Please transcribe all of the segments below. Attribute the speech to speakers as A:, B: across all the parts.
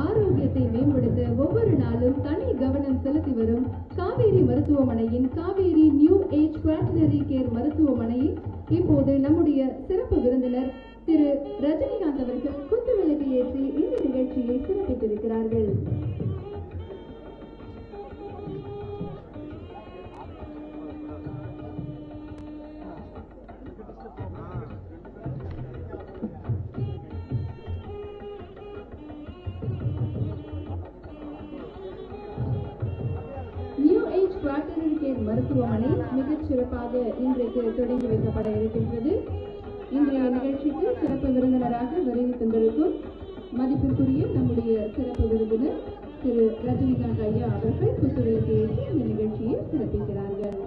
A: ஆரோக்கியத்தை மேம்படுத்த ஒவ்வொரு நாளும் தனி கவனம் செலுத்தி வரும் காவேரி மருத்துவமனையின் Kauvery new age quaternary care மருத்துவமனையில் இப்போது நம்முடைய சிறப்பு விருந்தினர் திரு ரஜினிகாந்த் அவர்கள் குத்துவிளக்கு ஏற்றி இந்த நிகழ்ச்சியை சிறப்பித்திருக்கிறார்கள். மருத்துவமனை மிகச் சிறப்பாக இன்றைக்கு தொடங்கி வைக்கப்பட இருக்கின்றது இன்றைய நிகழ்ச்சிக்கு சிறப்பு விருந்தினராக வருகை தந்திருக்கும் மதிப்பிற்குரிய நம்முடைய சிறப்பு விருந்தினர் திரு ரஜினிகாந்த் ஐயா அவர்கள் குத்துவிளக்கு ஏற்றி இந்த நிகழ்ச்சியை சிறப்பிக்கிறார்கள்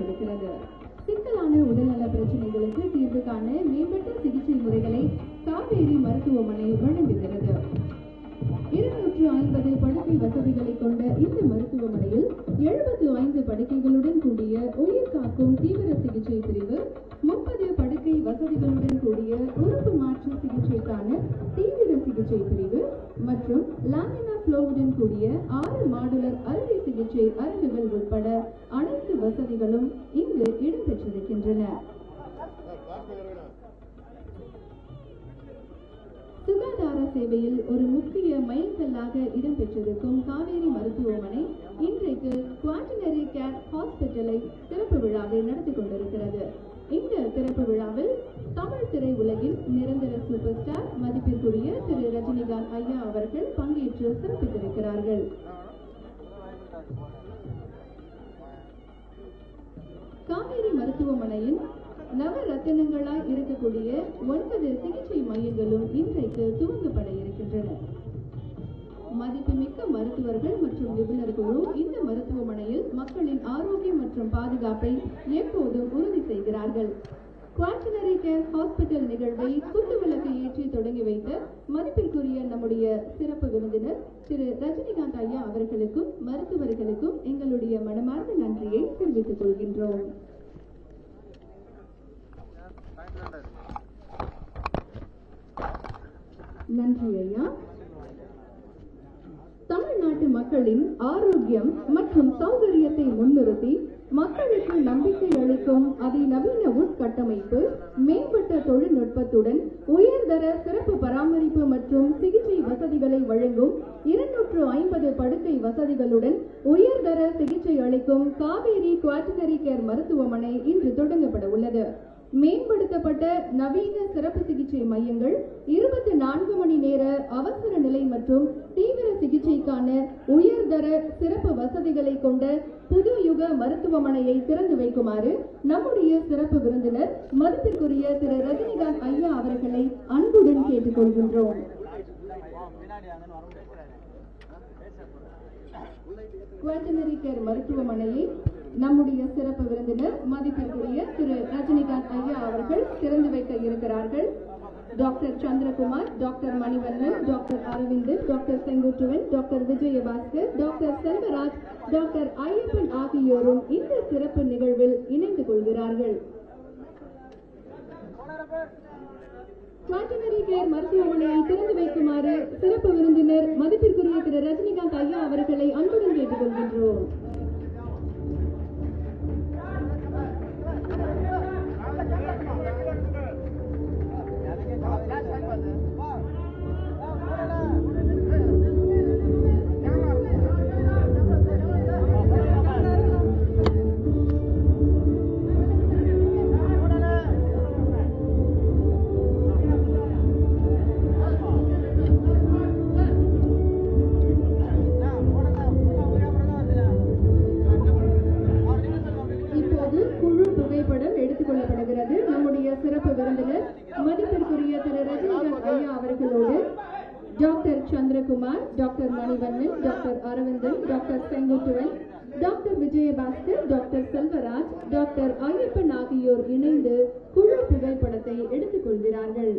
A: அந்தஸ்தை சிக்கலான உடல்நல பிரச்சனைகளுக்கு தீர்வு காண மேம்பட்ட சிகிச்சை முறைகளை காவேரி மருத்துவமனை வழங்குகிறது. இருநூற்று ஐம்பது படுக்கை வசதிகளை கொண்ட இந்த மருத்துவமனையில் எழுபத்து ஐந்து படுக்கைகளுடன் கூடிய உயிர் காக்கும் தீவிர சிகிச்சை பிரிவு முப்பது படுக்கை வசதிகளுடன் கூடிய உறுப்பு மாற்று சிகிச்சைக்கான தீவிர சிகிச்சை பிரிவு மற்றும் லாமினா ஃப்ளோவுடன் கூடிய ஆறு மாடுலர் அறுவை சிகிச்சை அரங்குகள் உட்பட அனைத்து வசதிகளும் இங்கு இடம்பெற்றிருக்கின்றன. சுகாதார சேவையில் ஒரு முக்கிய மைல்கல்லாக இடம்பெற்றிருக்கும் காவேரி மருத்துவமனை இன்றைக்கு குவாட்டினரி கேர் ஹாஸ்பிட்டலை திறப்பு விழாவை நடத்தி கொண்டிருக்கிறது. இந்த திறப்பு விழாவில் தமிழ் திரை உலகின் நிரந்தர சூப்பர் ஸ்டார் மதிப்பிற்குரிய திரு ரஜினிகாந்த் ஐயா அவர்கள் பங்கேற்று சிறப்பித்திருக்கிறார்கள். காவேரி மருத்துவமனையின் நவரத்தினங்களாய் இருக்கக்கூடிய ஒன்பது சிகிச்சை மையங்களும் இன்றைக்கு துவங்கப்பட இருக்கின்றன. மதிப்புமிக்க மருத்துவர்கள் மற்றும் நிபுணர் குழு இந்த மருத்துவமனையில் மக்களின் ஆரோக்கியம் மற்றும் பாதுகாப்பை எப்போதும் உறுதி செய்கிறார்கள். குவாட்டினரி கேர் ஹாஸ்பிட்டல் நிகழ்வை குத்து விளக்கு ஏற்றி தொடங்கி வைத்த மதிப்பிற்குரிய நம்முடைய சிறப்பு விருந்தினர் திரு ரஜினிகாந்த் ஐயா அவர்களுக்கும் மருத்துவர்களுக்கும் எங்களுடைய மனமார்ந்த நன்றியை தெரிவித்துக் கொள்கின்றோம். நன்றி ஐயா. தமிழ்நாட்டு மக்களின் ஆரோக்கியம் மற்றும் சௌகரியத்தை முன்னிறுத்தி மக்களுக்கு நம்பிக்கை அளிக்கும் அதிநவீன உட்கட்டமைப்பு மேம்பட்ட தொழில்நுட்பத்துடன் உயர்தர சிறப்பு பராமரிப்பு மற்றும் சிகிச்சை வசதிகளை வழங்கும் இருநூற்று ஐம்பது படுக்கை வசதிகளுடன் உயர்தர சிகிச்சை அளிக்கும் காவேரி குவாட்டினரி கேர் மருத்துவமனை இன்று தொடங்கப்பட உள்ளது. மேம்படுத்தப்பட்ட நவீன சிறப்பு சிகிச்சை மையங்கள் இருபத்தி நான்கு மணி நேர அவசர நிலை மற்றும் தீவிர சிகிச்சைக்கான உயர்தர சிறப்பு வசதிகளை கொண்ட புது யுக மருத்துவமனையை திறந்து வைக்குமாறு நம்முடைய சிறப்பு விருந்தினர் மதிப்பிற்குரிய திரு ரஜினிகாந்த் ஐயா அவர்களை அன்புடன் கேட்டுக்கொள்கின்றோம். குவாட்டனரி கேர் மருத்துவமனையை நம்முடைய சிறப்பு விருந்தினர் மதிப்பிற்குரிய திரு ரஜினிகாந்த் ஐயா அவர்கள் திறந்து வைக்க இருக்கிறார்கள். Doctor Chandrakumar doctor Manivannan doctor Aravindan doctor Senguttuvan doctor Vijayabaskar doctor Selvaraj doctor Ayyappan ஆகியோரும் இந்த சிறப்பு நிகழ்வில் இணைந்து கொள்கிறார்கள். குவாட்டனரி கேர் மருத்துவமனையை திறந்து வைக்குமாறு சிறப்பு விருந்தினர் மதிப்பிற்குரிய திரு ரஜினிகாந்த் ஐயா அவர்களை அன்புடன் கேட்டுக் கொள்கின்றோம் கேட்டுக்கொள்கின்றோம் இப்போது புகைப்படத்தை எடுத்துக் கொள்கிறார்கள்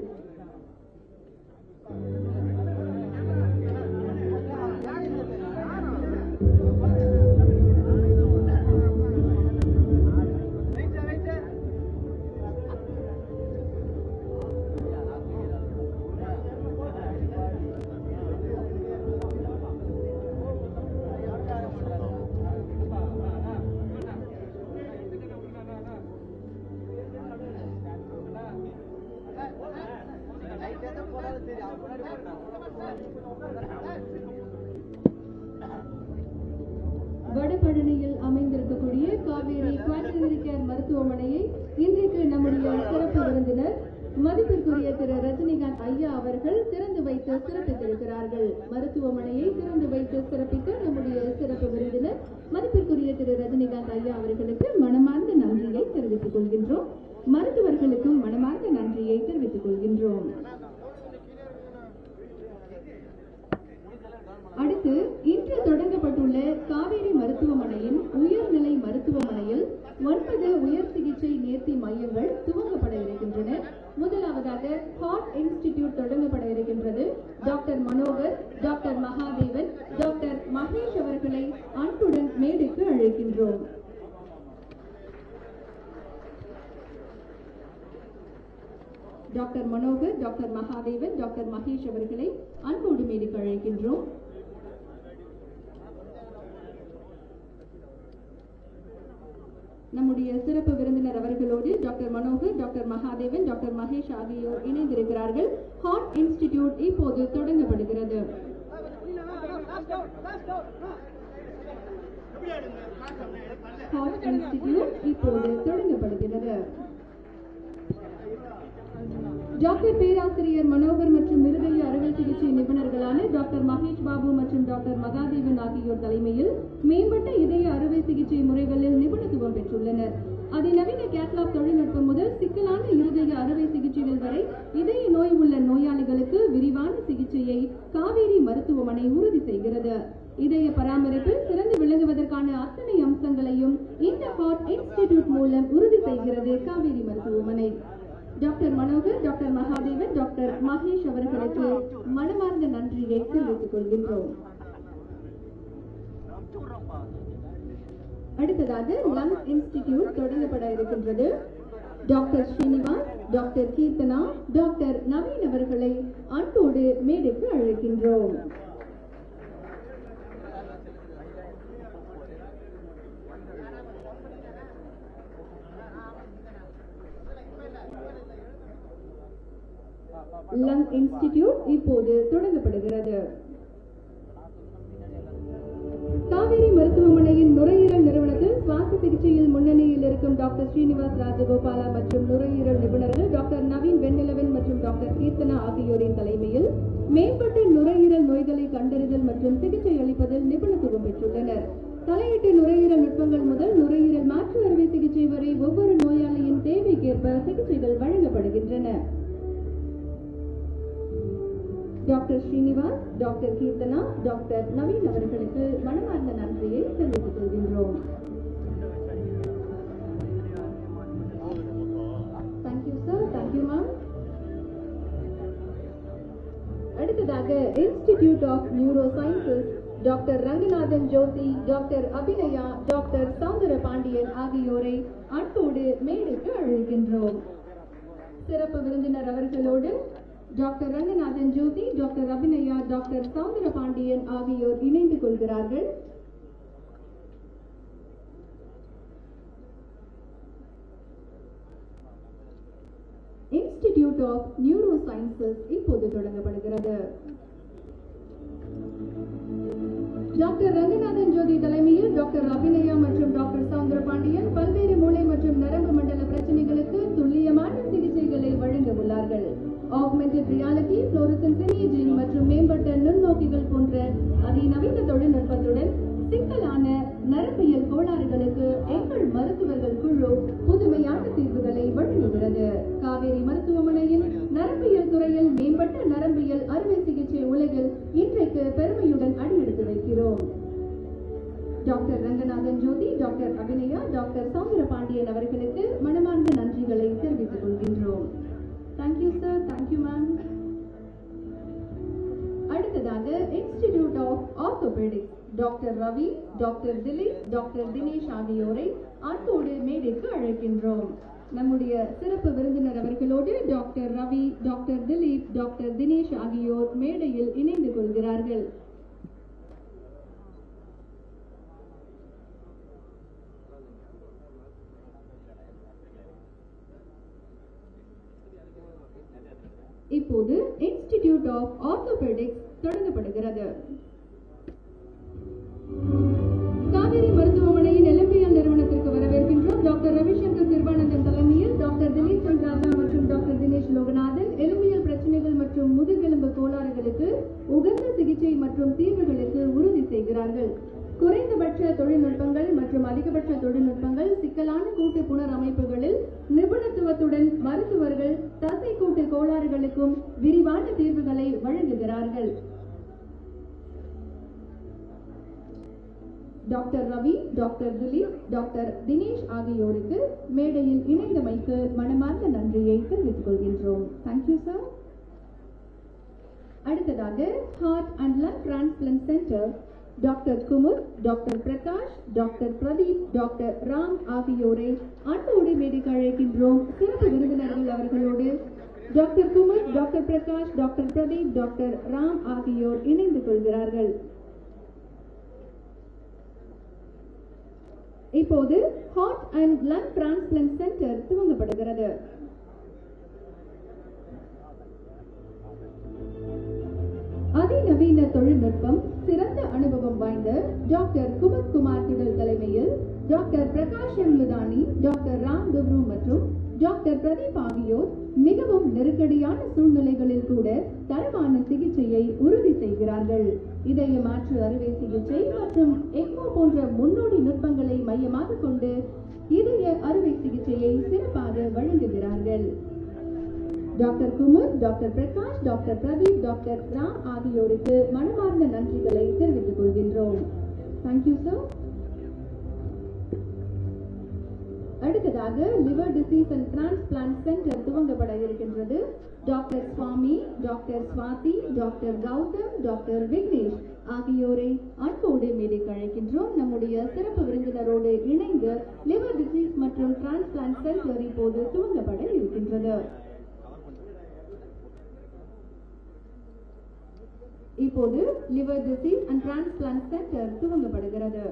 A: doctor Manohar doctor Mahadevan doctor Mahesh அவர்களை அன்போடு மேடைக்கு அழைக்கின்றோம். நம்முடைய சிறப்பு விருந்தினர் அவர்களோடு doctor Manohar doctor Mahadevan doctor Mahesh ஆகியோர் இணைந்திருக்கிறார்கள். ஹார்ட் இன்ஸ்டிடியூட் இப்போது தொடங்கப்படுகிறது. ஹார்ட் இன்ஸ்டிடியூட் இப்போது தொடங்கப்படுகிறது. டாக்டர் பேராசிரியர் மனோகர் மற்றும் இருதய அறுவை சிகிச்சை நிபுணர்களான டாக்டர் மகேஷ் பாபு மற்றும் டாக்டர் மகாதேவன் ஆகியோர் தலைமையில் மேம்பட்ட இதய அறுவை சிகிச்சை முறைகளில் நிபுணத்துவம் பெற்றுள்ளனர். அதிநவீன கேட்லாப் தொழில்நுட்பம் முதல் சிக்கலான இருதய அறுவை சிகிச்சைகள் வரை இதய நோய் உள்ள நோயாளிகளுக்கு விரிவான சிகிச்சையை காவேரி மருத்துவமனை உறுதி செய்கிறது. இதய பராமரிப்பில் சிறந்து விளங்குவதற்கான அத்தனை அம்சங்களையும் இந்த ஹார்ட் இன்ஸ்டிடியூட் மூலம் உறுதி செய்கிறது காவேரி மருத்துவமனை. Doctor Manohar doctor Mahadevan doctor Mahesh அவர்களுக்கு மனமார்ந்த நன்றியை தெரிவித்துக் கொள்கின்றோம். அடுத்ததாக லங் இன்ஸ்டிடியூட் தொடங்கப்பட இருக்கின்றது. Doctor Srinivas doctor Keerthana doctor Naveen அவர்களை அன்போடு மேடைக்கு அழைக்கின்றோம். லங் இன்ஸ்டிடியூட் இப்போது தொடங்கப்படுகிறது. காவேரி மருத்துவமனையின் நுரையீரல் நிறுவனத்தில் சுவாச சிகிச்சையில் முன்னணியில் இருக்கும் டாக்டர் ஸ்ரீனிவாஸ் ராஜகோபாலா மற்றும் நுரையீரல் நிபுணர்கள் டாக்டர் நவீன் வெண்ணிலவன் மற்றும் டாக்டர் கீர்த்தனா ஆகியோரின் தலைமையில் மேம்பட்ட நுரையீரல் நோய்களை கண்டறிதல் மற்றும் சிகிச்சை அளிப்பதில் நிபுணத்துவம் பெற்றுள்ளனர். தலையீட்டு நுரையீரல் நுட்பங்கள் முதல் நுரையீரல் மாற்று அறுவை சிகிச்சை வரை ஒவ்வொரு நோயாளியின் தேவைக்கேற்ப சிகிச்சைகள் வழங்கப்படுகின்றன. Doctor Srinivas doctor Keerthana doctor Naveen அவர்களுக்கு மனமார்ந்த நன்றியை தெரிவித்துக் கொள்கின்றோம். Thank you sir thank you ma'am அடுத்ததாக institute of neurosciences doctor Ranganathan Jothi doctor Abhinaya doctor Soundara Pandian ஆகியோரை அன்போடு மேடைக்கு அழைக்கின்றோம். சிறப்பு விருந்தினர் அவர்களோடு doctor Ranganathan Jothi doctor Abhinaya doctor Soundara Pandian ஆகியோர் இணைந்து கொள்கிறார்கள். இன்ஸ்டிடியூட் ஆஃப் நியூரோ சயின்சஸ் இப்போது தொடங்கப்படுகிறது. டாக்டர் ரங்கநாதன் ஜோதி தலைமையில் டாக்டர் அபிநயா மற்றும் டாக்டர் சவுந்தர பாண்டியன் பல்வேறு மூளை மற்றும் நரம்பு மண்டல பிரச்சனைகளுக்கு துல்லியமான சிகிச்சைகளை வழங்க உள்ளார்கள். ஆக்மெண்டட் ரியாலிட்டி ஃப்ளோரசன்ஸ் இமேஜிங் மற்றும் மேம்பட்ட நுண்ணோக்கிகள் போன்ற அதிநவீன தொழில்நுட்பத்துடன் சிக்கலான நரம்பியல் கோளாறுகளுக்கு எங்கள் மருத்துவர்கள் குழு புதுமையான தீர்வுகளை வழங்குகிறது. காவேரி மருத்துவமனையின் நரம்பியல் துறையில் மேம்பட்ட நரம்பியல் அறுவை சிகிச்சை உலகில் இன்றைக்கு பெருமையுடன் அடியெடுத்து வைக்கிறோம். Doctor Ranganathan Jothi doctor Abhinaya doctor Soundara Pandian அவர்களுக்கு மனமார்ந்த நன்றிகளை தெரிவித்துக் கொள்கின்றோம். Thank you sir thank you ma'am அடுத்ததாக institute of orthopaedics doctor Ravi doctor Dilip doctor Dinesh ஆகியோரை அன்போடு மேடைக்கு அழைக்கின்றோம். நம்முடைய சிறப்பு விருந்தினர் அவர்களோடு doctor Ravi doctor Dilip doctor Dinesh ஆகியோர் மேடையில் இணைந்து கொள்கிறார்கள். இப்போது இன்ஸ்டிடியூட் ஆஃப் ஆர்த்தோபெடிக்ஸ் தொடங்கப்படுகிறது. காவேரி மருத்துவமனையின் எலும்பியல் நிறுவனத்திற்கு வரவேற்கின்றோம். டாக்டர் ரவிசங்கர் சிறுவானந்தன் தலைமையில் டாக்டர் திலீப் சந்திராதா மற்றும் டாக்டர் தினேஷ் லோகநாதன் எலும்பியல் பிரச்சனைகள் மற்றும் முதுகெலும்பு கோளாறுகளுக்கு உகந்த சிகிச்சை மற்றும் தீர்வுகளுக்கு உறுதி செய்கிறார்கள். குறைந்தபட்ச தொழில்நுட்பங்கள் மற்றும் அதிகபட்ச தொழில்நுட்பங்கள் சிக்கலான கூட்டு புனரமைப்புகளில் நிபுணத்துவத்துடன் மருத்துவர்கள் தசை கூட்டு கோளாறுகளுக்கும் விரிவான தீர்வுகளை வழங்குகிறார்கள். Doctor Ravi doctor Dilip doctor Dinesh ஆகியோருக்கு மேடையில் இணைந்தமைக்கு மனமார்ந்த நன்றியை தெரிவித்துக் கொள்கின்றோம். தேங்க்யூ சார் அடுத்ததாக heart and lung transplant centre doctor Kumur doctor Prakash doctor Pradeep doctor Ram ஆகியோரை அன்போடு மேடைக்கு அழைக்கின்றோம். சிறப்பு விருந்தினர்கள் அவர்களோடு doctor Kumur doctor Prakash doctor Pradeep doctor Ram ஆகியோர் இணைந்து கொள்கிறார்கள். இப்போது heart and lung transplant centre துவங்கப்படுகிறது. அதிநவீன தொழில்நுட்பம் சிறந்த அனுபவம் வாய்ந்த டாக்டர் குமத் குமார் திடல் தலைமையில் டாக்டர் பிரகாஷ் லுதானி டாக்டர் ராம் துப்ரு மற்றும் டாக்டர் பிரதீப் ஆகியோர் மிகவும் நெருக்கடியான சூழ்நிலைகளில் கூட தரமான சிகிச்சையை உறுதி செய்கிறார்கள். இதய மாற்று அறுவை சிகிச்சை மற்றும் எக்மோ போன்ற முன்னோடி நுட்பங்களை மையமாக கொண்டு இதய அறுவை சிகிச்சையை சிறப்பாக வழங்குகிறார்கள். Doctor Kumur doctor Prakash doctor Pradeep doctor Ram ஆகியோருக்கு மனமார்ந்த நன்றிகளை தெரிவித்துக் கொள்கின்றோம். தேங்க்யூ சார் அடுத்ததாக liver disease and transplant centre துவங்கப்பட இருக்கின்றது. Doctor Swami doctor Swathi doctor Gautham doctor Vignesh ஆகியோரை அன்போடு மேலே அழைக்கின்றோம். நம்முடைய சிறப்பு விருந்தினரோடு இணைந்து லிவர் டிசீஸ் மற்றும் டிரான்ஸ்பிளான்ட் சென்டர் இப்போது துவங்கப்பட இருக்கின்றது. இப்போது liver disease and transplant centre துவங்கப்படுகிறது.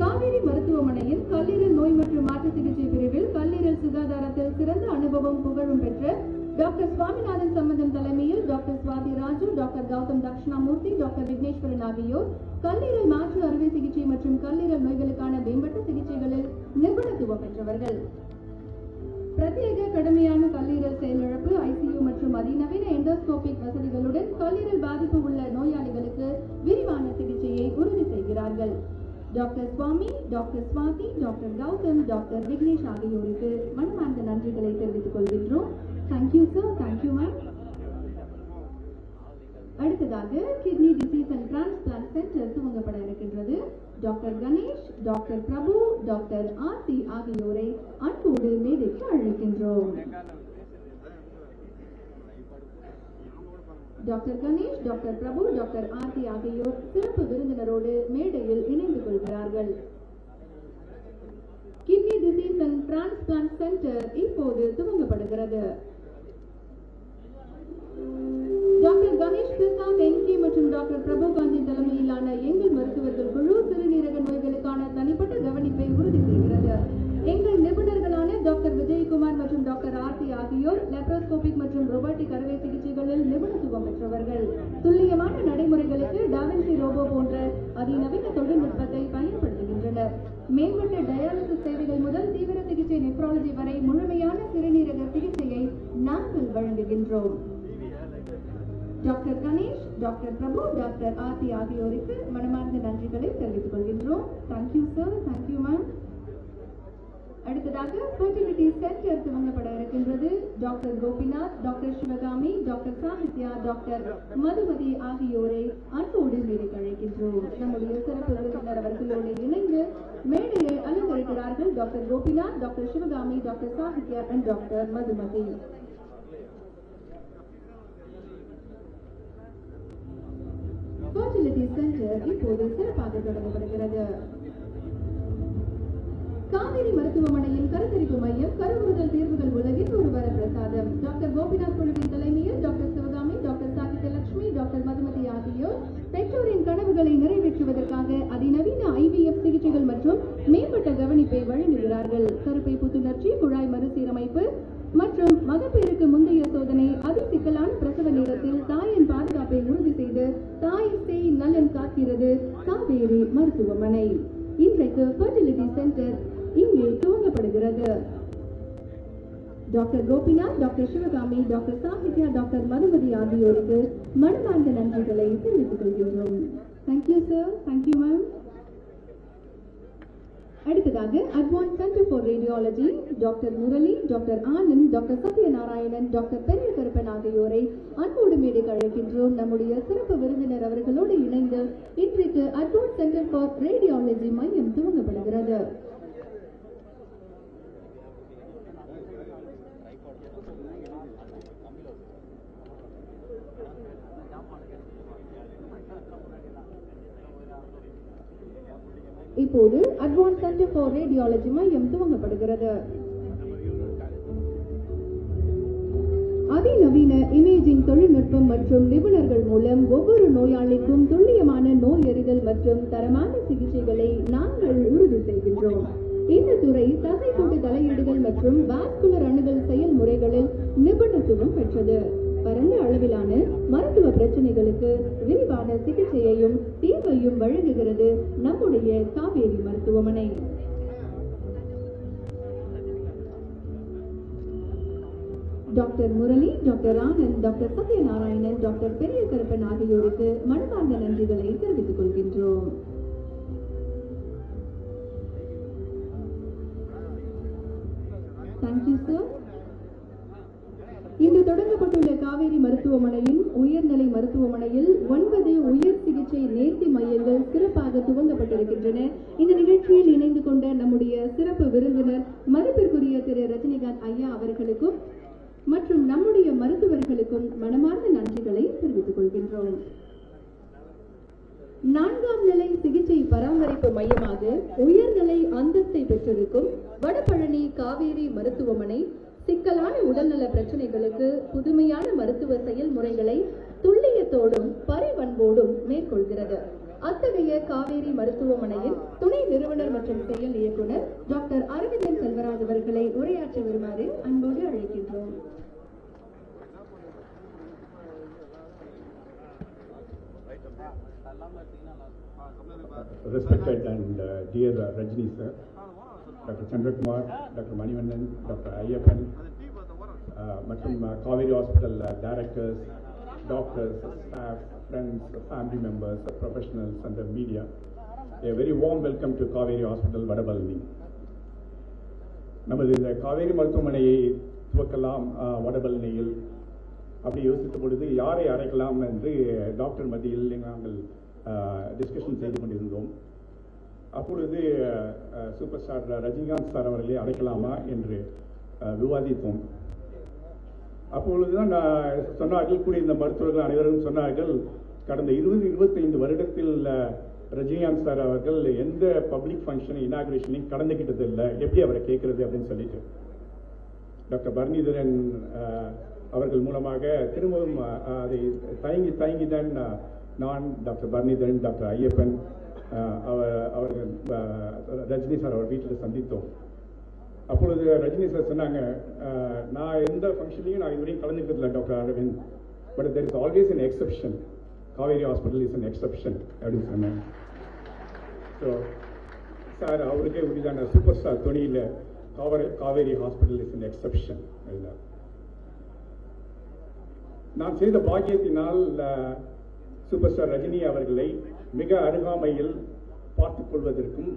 A: Kaveri மருத்துவமனையில் கல்லீரல் நோய் மற்றும் மாற்று சிகிச்சை பிரிவில் கல்லீரல் சுகாதாரத்தில் சிறந்த அனுபவம் புகழும் பெற்ற டாக்டர் சுவாமிநாதன் சம்பந்தம் தலைமையில் doctor Swathi Raju doctor Gautham Dakshinamurthy doctor Vigneswaran ஆகியோர் கல்லீரல் மாற்று அறுவை சிகிச்சை மற்றும் கல்லீரல் நோய்களுக்கான மேம்பட்ட சிகிச்சைகளில் நிபுணத்துவம் பெற்றவர்கள். பிரத்யேக கடுமையான கல்லீரல் செயலிழப்பு ஐசியு மற்றும் அதிநவீன எண்டோஸ்கோபிக் வசதிகளுடன் கல்லீரல் பாதிப்பு உள்ள நோயாளிகளுக்கு விரிவான சிகிச்சையை உறுதி செய்கிறார்கள். Doctor Swami doctor Swathi doctor Gautham doctor Vignesh ஆகியோருக்கு மனமார்ந்த நன்றிகளை தெரிவித்துக் கொள்கின்றோம். Thank you sir thank you ma'am அடுத்ததாக kidney disease and transplant centre துவங்கப்பட இருக்கின்றது. Doctor Ganesh doctor Prabhu doctor Aarthi ஆகியோரை அன்போடு மேடைக்கு அழைக்கின்றோம். Doctor Ganesh doctor Prabhu doctor Aarthi ஆகியோர் சிறப்பு விருந்தினரோடு மேடையில் இணைந்து கொள்கிறார்கள். Kidney disease and transplant centre இப்போது துவங்கப்படுகிறது. டாக்டர் கணேஷ் பிரசாத் என்கே மற்றும் டாக்டர் பிரபு காந்தி தலைமையிலான எங்கள் மருத்துவர்கள் குழு சிறுநீரக நோய்களுக்கான தனிப்பட்ட கவனிப்பை உறுதி செய்கிறது. எங்கள் நிபுணர்களான டாக்டர் விஜயகுமார் மற்றும் டாக்டர் ஆர்த்தி ஆகியோர் லெப்ரோஸ்கோபிக் மற்றும் ரொபாட்டிக் அறுவை சிகிச்சைகளில் நிபுணத்துவம் பெற்றவர்கள். துல்லியமான நடைமுறைகளுக்கு டாவின்சி ரோபோ போன்ற அதிநவீன தொழில்நுட்பத்தை பயன்படுத்துகின்றனர். மேம்பட்ட டயாலிசிஸ் சேவைகள் முதல் தீவிர சிகிச்சை நெப்ராலஜி வரை முழுமையான சிறுநீரக சிகிச்சையை நாங்கள் வழங்குகின்றோம். Doctor Ganesh doctor Prabhu doctor Aarthi ஆகியோருக்கு மனமார்ந்த நன்றிகளை தெரிவித்துக் கொள்கின்றோம். Thank you sir thank you ma'am அடுத்ததாக ஃபர்டிலிட்டி சென்டர் துவங்கப்பட இருக்கின்றது. Doctor Gopinath doctor Sivakami doctor Sahithya doctor Madhumathi ஆகியோரை அன்போடு மீறி அழைக்கின்றோம். நம்முடைய சிறப்பு விருந்தினர் அவர்களோடு இணைந்து மேடையை அலங்கரிக்கிறார்கள். Doctor Gopinath doctor Sivakami doctor Sahithya and doctor Madhumathi. Fertility centre இப்போது சிறப்பாக தொடங்கப்படுகிறது. காவேரி மருத்துவமனையின் கருத்தரிப்பு மையம் கருவுறுதல் தீர்வுகள் உலகின் ஒரு வரப்பிரசாதம். டாக்டர் கோபிநாத் குழுவின் தலைமையில் doctor Sivakami doctor Sahithya Lakshmi doctor Madhumathi ஆகியோர் பெற்றோரின் கனவுகளை நிறைவேற்றுவதற்காக அதிநவீன ஐவிஎஃப் சிகிச்சைகள் மற்றும் மேம்பட்ட கவனிப்பை வழங்குகிறார்கள். கருப்பை புத்துணர்ச்சி குழாய் மறுசீரமைப்பு மற்றும் மகப்பேறுக்கு முந்தைய சோதனை அதி சிக்கலான பிரசவ நேரத்தில் தாயின் பாதுகாப்பை உறுதி செய்து தாய் சேய் நலன் காக்கிறது காவேரி மருத்துவமனை. இன்றைக்கு ஃபர்டிலிட்டி சென்டர் இங்கே துவங்கப்படுகிறது. Doctor Gopinath doctor Sivakami doctor Sahithya doctor Madhumathi ஆகியோருக்கு மனமார்ந்த நன்றிகளை தெரிவித்துக் கொள்கின்றோம். Thank you sir thank you ma'am அடுத்ததாக advance centre for radiology doctor Murali doctor Anand doctor Sathyanarayanan doctor Periya Karuppan ஆகியோரை அன்போடு மேடைக்கு அழைக்கின்றோம். நம்முடைய சிறப்பு விருந்தினர் அவர்களோடு இணைந்து இன்றைக்கு அட்வான்ஸ் சென்டர் ஃபார் ரேடியாலஜி மையம் துவங்கப்படுகிறது. இப்போது அட்வான்ஸ் சென்டர் ஃபார் ரேடியாலஜி மையம் துவங்கப்படுகிறது. அதிநவீன இமேஜிங் தொழில்நுட்பம் மற்றும் நிபுணர்கள் மூலம் ஒவ்வொரு நோயாளிக்கும் துல்லியமான நோய் எறிதல் மற்றும் தரமான சிகிச்சைகளை நாங்கள் உறுதி செய்கின்றோம். இந்த துறை தசைக்கூட்டு தலையீடுகள் மற்றும் வாஸ்குலர் அணுகல் செயல்முறைகளில் நிபுணத்துவம் பெற்றது. பரந்த அளவிலான மருத்துவ பிரச்சனைகளுக்கு விரிவான சிகிச்சையையும் தீர்வையும் வழங்குகிறது நம்முடைய காவேரி மருத்துவமனை. Doctor Murali doctor Anand doctor Sathyanarayanan doctor Periya Karuppan ஆகியோருக்கு மனமார்ந்த நன்றிகளை தெரிவித்துக் மருத்துவமனையின் உயர்நிலை மருத்துவமனையில் ஒன்பது உயர் சிகிச்சை நேர்த்தி மையங்கள் சிறப்பாக துவங்கப்பட்டிருக்கின்றன. இந்த நிகழ்ச்சியில் இணைந்து கொண்ட நம்முடைய சிறப்பு விருந்தினர் மதிப்பிற்குரிய திரு. ரஜினிகாந்த் ஐயா அவர்களுக்கும் மற்றும் நம்முடைய மருத்துவர்களுக்கும் மனமார்ந்த நன்றிகளை தெரிவித்துக் கொள்கின்றோம். நான்காம் நிலை சிகிச்சை பராமரிப்பு மையமாக உயர்நிலை அந்தஸ்தை பெற்றிருக்கும் வடபழனி காவேரி மருத்துவமனை சிக்கலான உடல்நல பிரச்சனைகளுக்கு புதுமையான மருத்துவ செயல்முறைகளை துல்லியத்தோடும் பரிவன்போடும் மேற்கொள்கிறது. அத்தகைய காவேரி மருத்துவமனையின் துணை நிறுவனர் மற்றும் செயல் இயக்குனர் டாக்டர் அரவிந்தன் செல்வராஜ் அவர்களை உரையாற்ற வருமாறு அன்போடு அழைக்கின்றோம்.
B: Respected and uh, dear uh, Rajni sir, doctor Chandrakumar doctor Manivannan doctor Ayyappan மற்றும் Kauvery hospital directors doctors staff friends family members professionals and media a very warm welcome to Kauvery hospital Vadapalani நமது இந்த காவேரி மருத்துவமனையை துவக்கலாம் வடபழனியில் அப்படி யோசித்த பொழுது யாரை அடைக்கலாம் என்று doctor மத்தியில் நாங்கள் டிஸ்கஷன் செய்து கொண்டிருந்தோம் அப்பொழுது சூப்பர் ஸ்டார் ரஜினிகாந்த் சார் அவர்களை அழைக்கலாமா என்று விவாதித்தோம். அப்பொழுதுதான் நான் சொன்னார்கள் இந்த மருத்துவர்கள் அனைவரும் சொன்னார்கள் கடந்த இருபது இருபத்தைந்து வருடத்தில் ரஜினிகாந்த் சார் அவர்கள் எந்த பப்ளிக் ஃபங்க்ஷன் இனாகிரேஷனையும் கலந்துக்கிட்டது இல்லை. எப்படி அவரை கேட்கறது அப்படின்னு சொல்லிட்டு. டாக்டர் பரணிதரன் அவர்கள் மூலமாக திரும்பவும் அதை தயங்கி தயங்கி தான் நான் டாக்டர் பரணிதரன் டாக்டர் ஐயப்பன் அவர் ரஜினி சார் அவர் வீட்டில் சந்தித்தோம். அப்பொழுது ரஜினி சார் சொன்னாங்க நான் எந்த ஃபங்க்ஷன்லையும் நான் இதுவரையும் கலந்துக்கிறதுல doctor Aravind. But there is always an exception Kauvery hospital is an exception அப்படின்னு சொன்னாங்க. ஸோ சார் அவருக்கே உரிதான சூப்பர் ஸ்டார் துணியில் Kauvery Kauvery hospital is an exception அப்படின்னா நான் செய்த பாக்கியத்தினால் சூப்பர் ஸ்டார் ரஜினி அவர்களை மிக அருகாமையில் பார்த்துக் கொள்வதற்கும்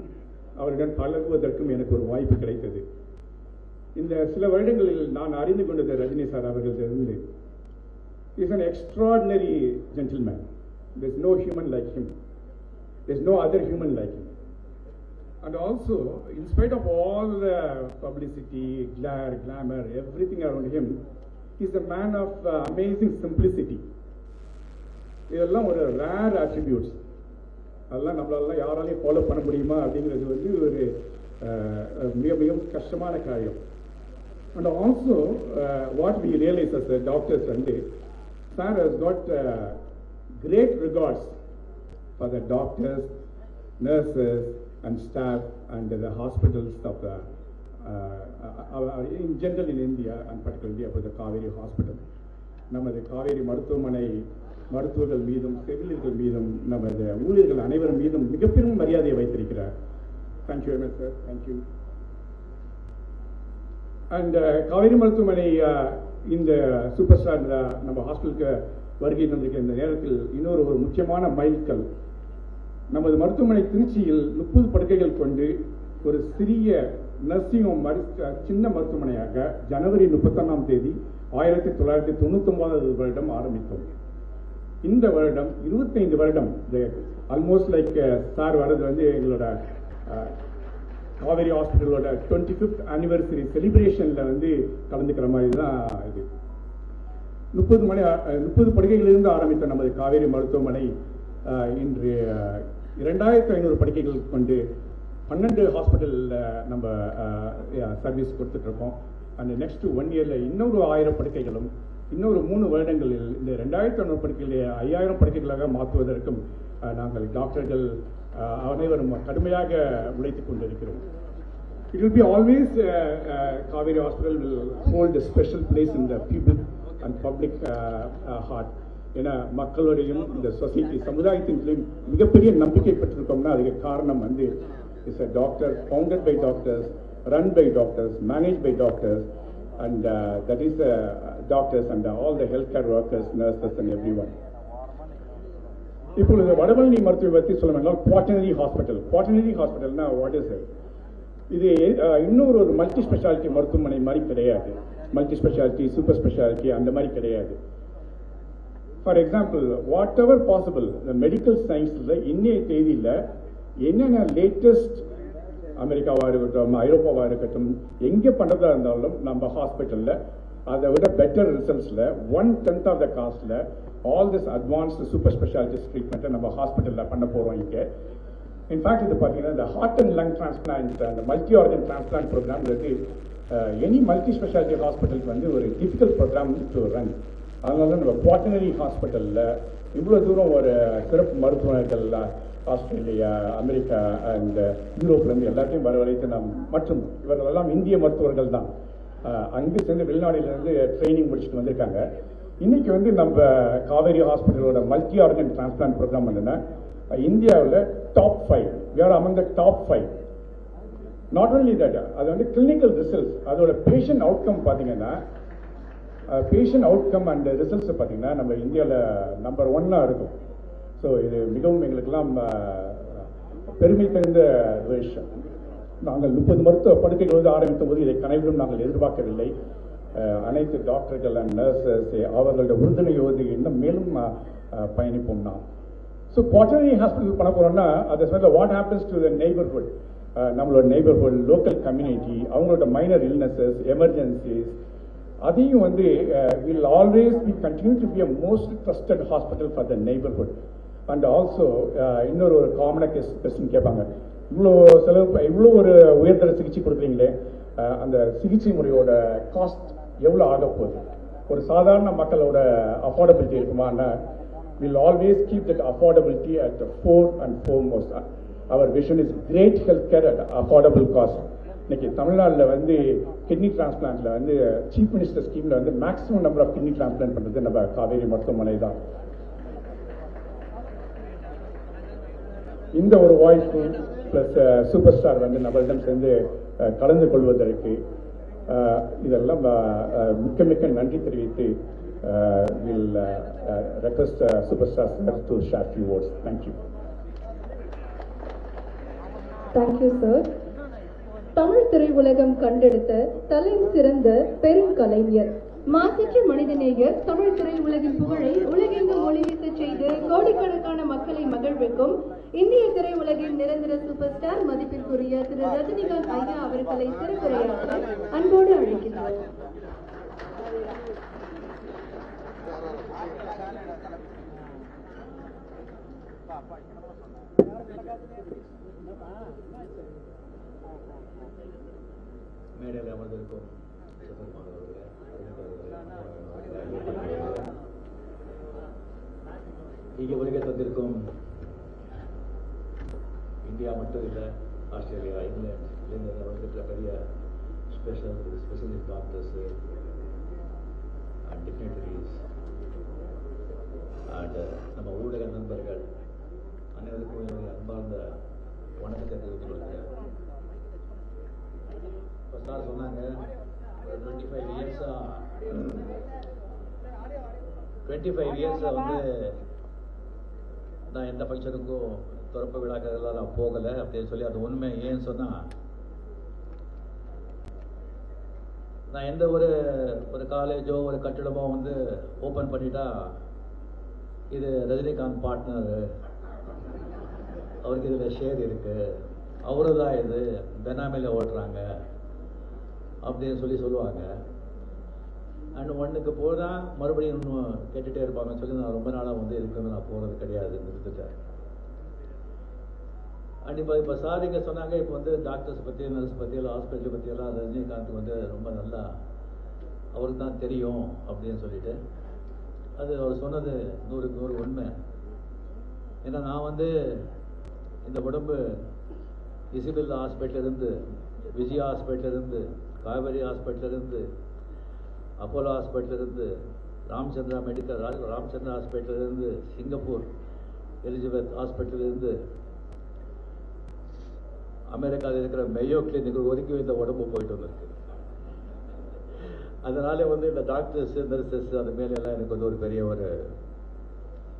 B: அவருடன் பழகுவதற்கும் எனக்கு ஒரு வாய்ப்பு கிடைத்தது இந்த சில வருடங்களில் நான் அறிந்து கொண்டது ரஜினி சார் அவர்களிடமிருந்து is an extraordinary gentleman there's no human like him there's no other human like him and also in spite of all the publicity glare glamour everything around him he's a man of uh, amazing simplicity இதெல்லாம் ஒரு rare attributes அதெல்லாம் நம்மளால யாராலையும் follow பண்ண முடியுமா அப்படிங்கிறது வந்து ஒரு மிக மிக மிகவும் கஷ்டமான காரியம். And also what we realise as doctors வந்து sir has got great regards for the doctors nurses and staff and the hospitals of the in general in India and particularly அப்போ த காவேரி ஹாஸ்பிட்டல் நமது காவேரி மருத்துவமனை மருத்துவர்கள் மீதும் செவிலியர்கள் மீதும் நமது ஊழியர்கள் அனைவரும் மீதும் மிகப்பெரும் மரியாதையை வைத்திருக்கிறார். Thank you very much sir thank you and Kauvery மருத்துவமனை uh, இந்த சூப்பர் ஸ்டார் uh, நம்ம ஹாஸ்பிட்டலுக்கு வருகை தந்திருக்கிற இந்த நேரத்தில் இன்னொரு ஒரு முக்கியமான மைல்கல். நமது மருத்துவமனை திருச்சியில் முப்பது படுக்கைகள் கொண்டு ஒரு சிறிய நர்சிங் ஹோம் uh, சின்ன மருத்துவமனையாக ஜனவரி முப்பத்தொன்னாம் தேதி ஆயிரத்தி தொள்ளாயிரத்தி தொண்ணூத்தி ஒன்பதாவது வருடம் ஆரம்பித்தோம். இந்த வருடம் இருபத்தைந்து வருடம் ஆல்மோஸ்ட் லைக் சார் வர்றது வந்து எங்களோட uh, காவேரி ஹாஸ்பிட்டலோட டுவெண்ட்டி ஃபிஃப்த் ஆனிவர்சரி செலிப்ரேஷனில் வந்து கலந்துக்கிற மாதிரி தான் இது. முப்பது மணி முப்பது படுக்கைகளிலிருந்து ஆரம்பித்த நமது காவேரி மருத்துவமனை இன்று இரண்டாயிரத்து ஐநூறு படுக்கைகள் கொண்டு பன்னெண்டு ஹாஸ்பிட்டலில் நம்ம சர்வீஸ் கொடுத்துட்ருக்கோம் அந்த நெக்ஸ்ட் ஒன் இயரில் இன்னொரு ஆயிரம் படுக்கைகளும் இன்னொரு மூணு வருடங்களில் இந்த ரெண்டாயிரத்தி ஐநூறு படுக்கைகளை ஐயாயிரம் படுக்கைகளாக மாற்றுவதற்கும் நாங்கள் டாக்டர்கள் அனைவரும் கடுமையாக உழைத்துக் கொண்டிருக்கிறோம். It will be always Kauvery hospital will hold special place in special and public heart ஏன்னா மக்களுடையும் இந்த சொசைட்டி சமுதாயத்தின் மிகப்பெரிய நம்பிக்கை பெற்றிருக்கோம்னா அதுக்கு காரணம் வந்து is a doctor founded by doctors run by doctors manage by doctors and that is doctors and all the health care workers nurses and everyone இப்பொழுது வடபழனி மருத்துவ பற்றி சொல்ல வேண்டாம் குவாட்டனரி ஹாஸ்பிட்டல் குவாட்டனரி ஹாஸ்பிட்டல்னா வாட் இஸ் இது இன்னொரு ஒரு மல்டி ஸ்பெஷாலிட்டி மருத்துவமனை மாதிரி கிடையாது. மல்டி ஸ்பெஷாலிட்டி சூப்பர் ஸ்பெஷாலிட்டி அந்த மாதிரி கிடையாது. For example whatever possible இந்த மெடிக்கல் சயின்ஸில் இன்னைய தேதியில் என்னென்ன லேட்டஸ்ட் அமெரிக்காவாக இருக்கட்டும் ஐரோப்பாவாக இருக்கட்டும் எங்கே பண்ணுறதா இருந்தாலும் நம்ம ஹாஸ்பிட்டலில் அதை விட பெட்டர் ரிசல்ட்ஸில் one tenth of the காஸ்ட்டில் all this advanced super specialities ட்ரீட்மெண்ட்டை நம்ம ஹாஸ்பிட்டலில் பண்ண போகிறோம் இங்கே. இன்ஃபேக்ட் இது பார்த்தீங்கன்னா இந்த ஹார்ட் அண்ட் லங் டிரான்ஸ்பிளான்ட் அந்த multi organ transplant programme any multi speciality ஹாஸ்பிட்டலுக்கு வந்து ஒரு டிஃபிகல்ட் ப்ரோக்ராம் டு ரன் அதனால நம்ம குவாட்டனரி ஹாஸ்பிட்டலில் இவ்வளோ தூரம் ஒரு சிறப்பு மருத்துவர்கள் ஆஸ்திரேலியா அமெரிக்கா அண்ட் uh, யூரோப்லேருந்து எல்லாத்தையும் வரவழைத்து நாம் மற்றும் இவர்கள் எல்லாம் இந்திய மருத்துவர்கள் தான் அங்கு சென்று வெளிநாடுலேருந்து ட்ரைனிங் முடிச்சுட்டு வந்திருக்காங்க. இன்னைக்கு வந்து நம்ம காவேரி ஹாஸ்பிட்டலோட மல்டி ஆர்கன் டிரான்ஸ்பிளான்ட் ப்ரோக்ராம் என்னன்னா இந்தியாவில் top five we are among the top five not only that அது வந்து கிளினிக்கல் ரிசல்ட்ஸ் அதோட பேஷண்ட் அவுட்கம் பார்த்தீங்கன்னா பேஷண்ட் அவுட்கம் அண்ட் ரிசல்ட்ஸை பார்த்தீங்கன்னா நம்ம இந்தியாவில் நம்பர் ஒன்னாக இருக்கும். ஸோ இது மிகவும் எங்களுக்கெல்லாம் பெருமை தந்த ஒரு விஷயம் நாங்கள் முப்பது மருத்துவ படுக்கைகள் வந்து ஆரம்பித்த போது இதை கனவிலும் நாங்கள் எதிர்பார்க்கவில்லை. அனைத்து டாக்டர்கள் அண்ட் நர்சஸ் அவர்களுடைய உறுதுணையோடு இன்னும் மேலும் பயணிப்போம் நாம். ஸோ குவாட்டனரி ஹாஸ்பிட்டல் பண்ண போகிறோம்னா அதை சமயத்தில் what happens to the neighbourhood நம்மளோட நெய்பர்ஹுட் லோக்கல் கம்யூனிட்டி அவங்களோட மைனர் இல்னஸஸ் எமர்ஜென்சிஸ் அதையும் வந்து will always be continue to be a most trusted hospital for the neighbourhood and also uh, இன்னொரு ஒரு காமனாக கேஸ் கொஸ்டின் கேட்பாங்க. இவ்வளோ செலவு இவ்வளோ ஒரு உயர்தர சிகிச்சை கொடுக்குறீங்களே அந்த சிகிச்சை முறையோட காஸ்ட் எவ்வளோ ஆக போகுது? ஒரு சாதாரண மக்களோட அஃபோர்டபிலிட்டி இருக்குமான்னா will always keep that affordability for and foremost our vision is great health care at affordable cost இன்னைக்கு தமிழ்நாட்டில் வந்து கிட்னி டிரான்ஸ்பிளான்ட்ல வந்து சீஃப் மினிஸ்டர் ஸ்கீம்ல வந்து maximum number of kidney transplant பண்ணுறது நம்ம காவேரி மருத்துவமனை தான். இந்த ஒரு வாய்ப்பு பிளஸ் சூப்பர் ஸ்டார் வந்து நம்மளிடம் சேர்ந்து uh, கலந்து கொள்வதற்கு uh, இதெல்லாம் uh, மிக்க மிக்க நன்றி தெரிவித்து will request super star sir to share few words thank you
C: thank you sir
A: Tamil திரையுலகம் கண்டெடுத்த தலை சிறந்த பெரும் கலைஞர் மாசற்ற மனிதநேயர் தமிழ் திரையுலகின் புகழை உலகெங்கும் ஒளிவீச செய்து கோடிக்கணக்கான மக்களை மகிழ்விக்கும் இந்திய திரையுலகின் நிரந்தர சூப்பர் ஸ்டார் மதிப்பிற்குரிய திரு ரஜினிகாந்த் ஐயா அவர்களை சிறப்புரையாற்ற அன்போடு அழைக்கின்றோம்.
C: மேடையில் அமர்ந்திருக்கும் இங்கே வருகை தந்திருக்கும். இந்தியா மட்டும் இல்லை ஆஸ்திரேலியா இங்கிலாந்து இருந்து வந்துட்டு பெரிய special specialist doctors and dignitaries and நம்ம ஊடக நண்பர்கள் அனைவருக்கும் என்னுடைய அன்பார்ந்த வணக்கத்தை தெரிவித்துக் கொள்கிறேன் இப்போ சார் சொன்னாங்க டுவெண்ட்டி ஃபைவ் இயர்ஸாக டுவெண்ட்டி ஃபைவ் இயர்ஸாக வந்து நான் எந்த ஃபங்க்ஷனுக்கும் திறப்பு விழாக்கெல்லாம் நான் போகலை அப்படின்னு சொல்லி அது உண்மை ஏன்னு சொன்னால் நான் எந்த ஒரு ஒரு காலேஜோ ஒரு கட்டிடமோ வந்து ஓப்பன் பண்ணிட்டா இது ரஜினிகாந்த் பார்ட்னர் அவருக்கு இதில் ஷேர் இருக்கு. அவரு தான் இது பெனாமியில் ஓட்டுறாங்க அப்படின்னு சொல்லி சொல்லுவாங்க. அண்ட் ஒன்றுக்கு போனால் மறுபடியும் இன்னும் கேட்டுகிட்டே இருப்பாங்கன்னு சொல்லி நான் ரொம்ப நாளாக வந்து இதுக்கு நான் போகிறது கிடையாது நிறுத்திட்டேன். அண்ட் இப்போ இப்போ சார் இங்கே சொன்னாங்க இப்போ வந்து டாக்டர்ஸ் பற்றி நர்ஸ் பற்றி எல்லாம் ஹாஸ்பிட்டல் பற்றி எல்லாம் ரஜினிகாந்த் வந்து ரொம்ப நல்லா அவருக்கு தான் தெரியும் அப்படின்னு சொல்லிட்டு. அது அவர் சொன்னது நூறுக்கு நூறு உண்மை. ஏன்னா நான் வந்து இந்த உடம்பு இசிபில் ஹாஸ்பிட்டலேருந்து விஜயா ஹாஸ்பிட்டலேருந்து காவேரி ஹாஸ்பிட்டலேருந்து அப்போலோ ஹாஸ்பிட்டலேருந்து ராமச்சந்திரா மெடிக்கல் ரா- ராமச்சந்திரா ஹாஸ்பிட்டலேருந்து சிங்கப்பூர் எலிசபெத் ஹாஸ்பிட்டலேருந்து அமெரிக்காவில் இருக்கிற மெய்யோ கிளினிக் ஒதுக்கி இந்த உடம்பு போயிட்டு வந்திருக்கு. அதனால வந்து இந்த டாக்டர்ஸ் நர்சஸ் அது மேலே எல்லாம் எனக்கு வந்து ஒரு பெரிய ஒரு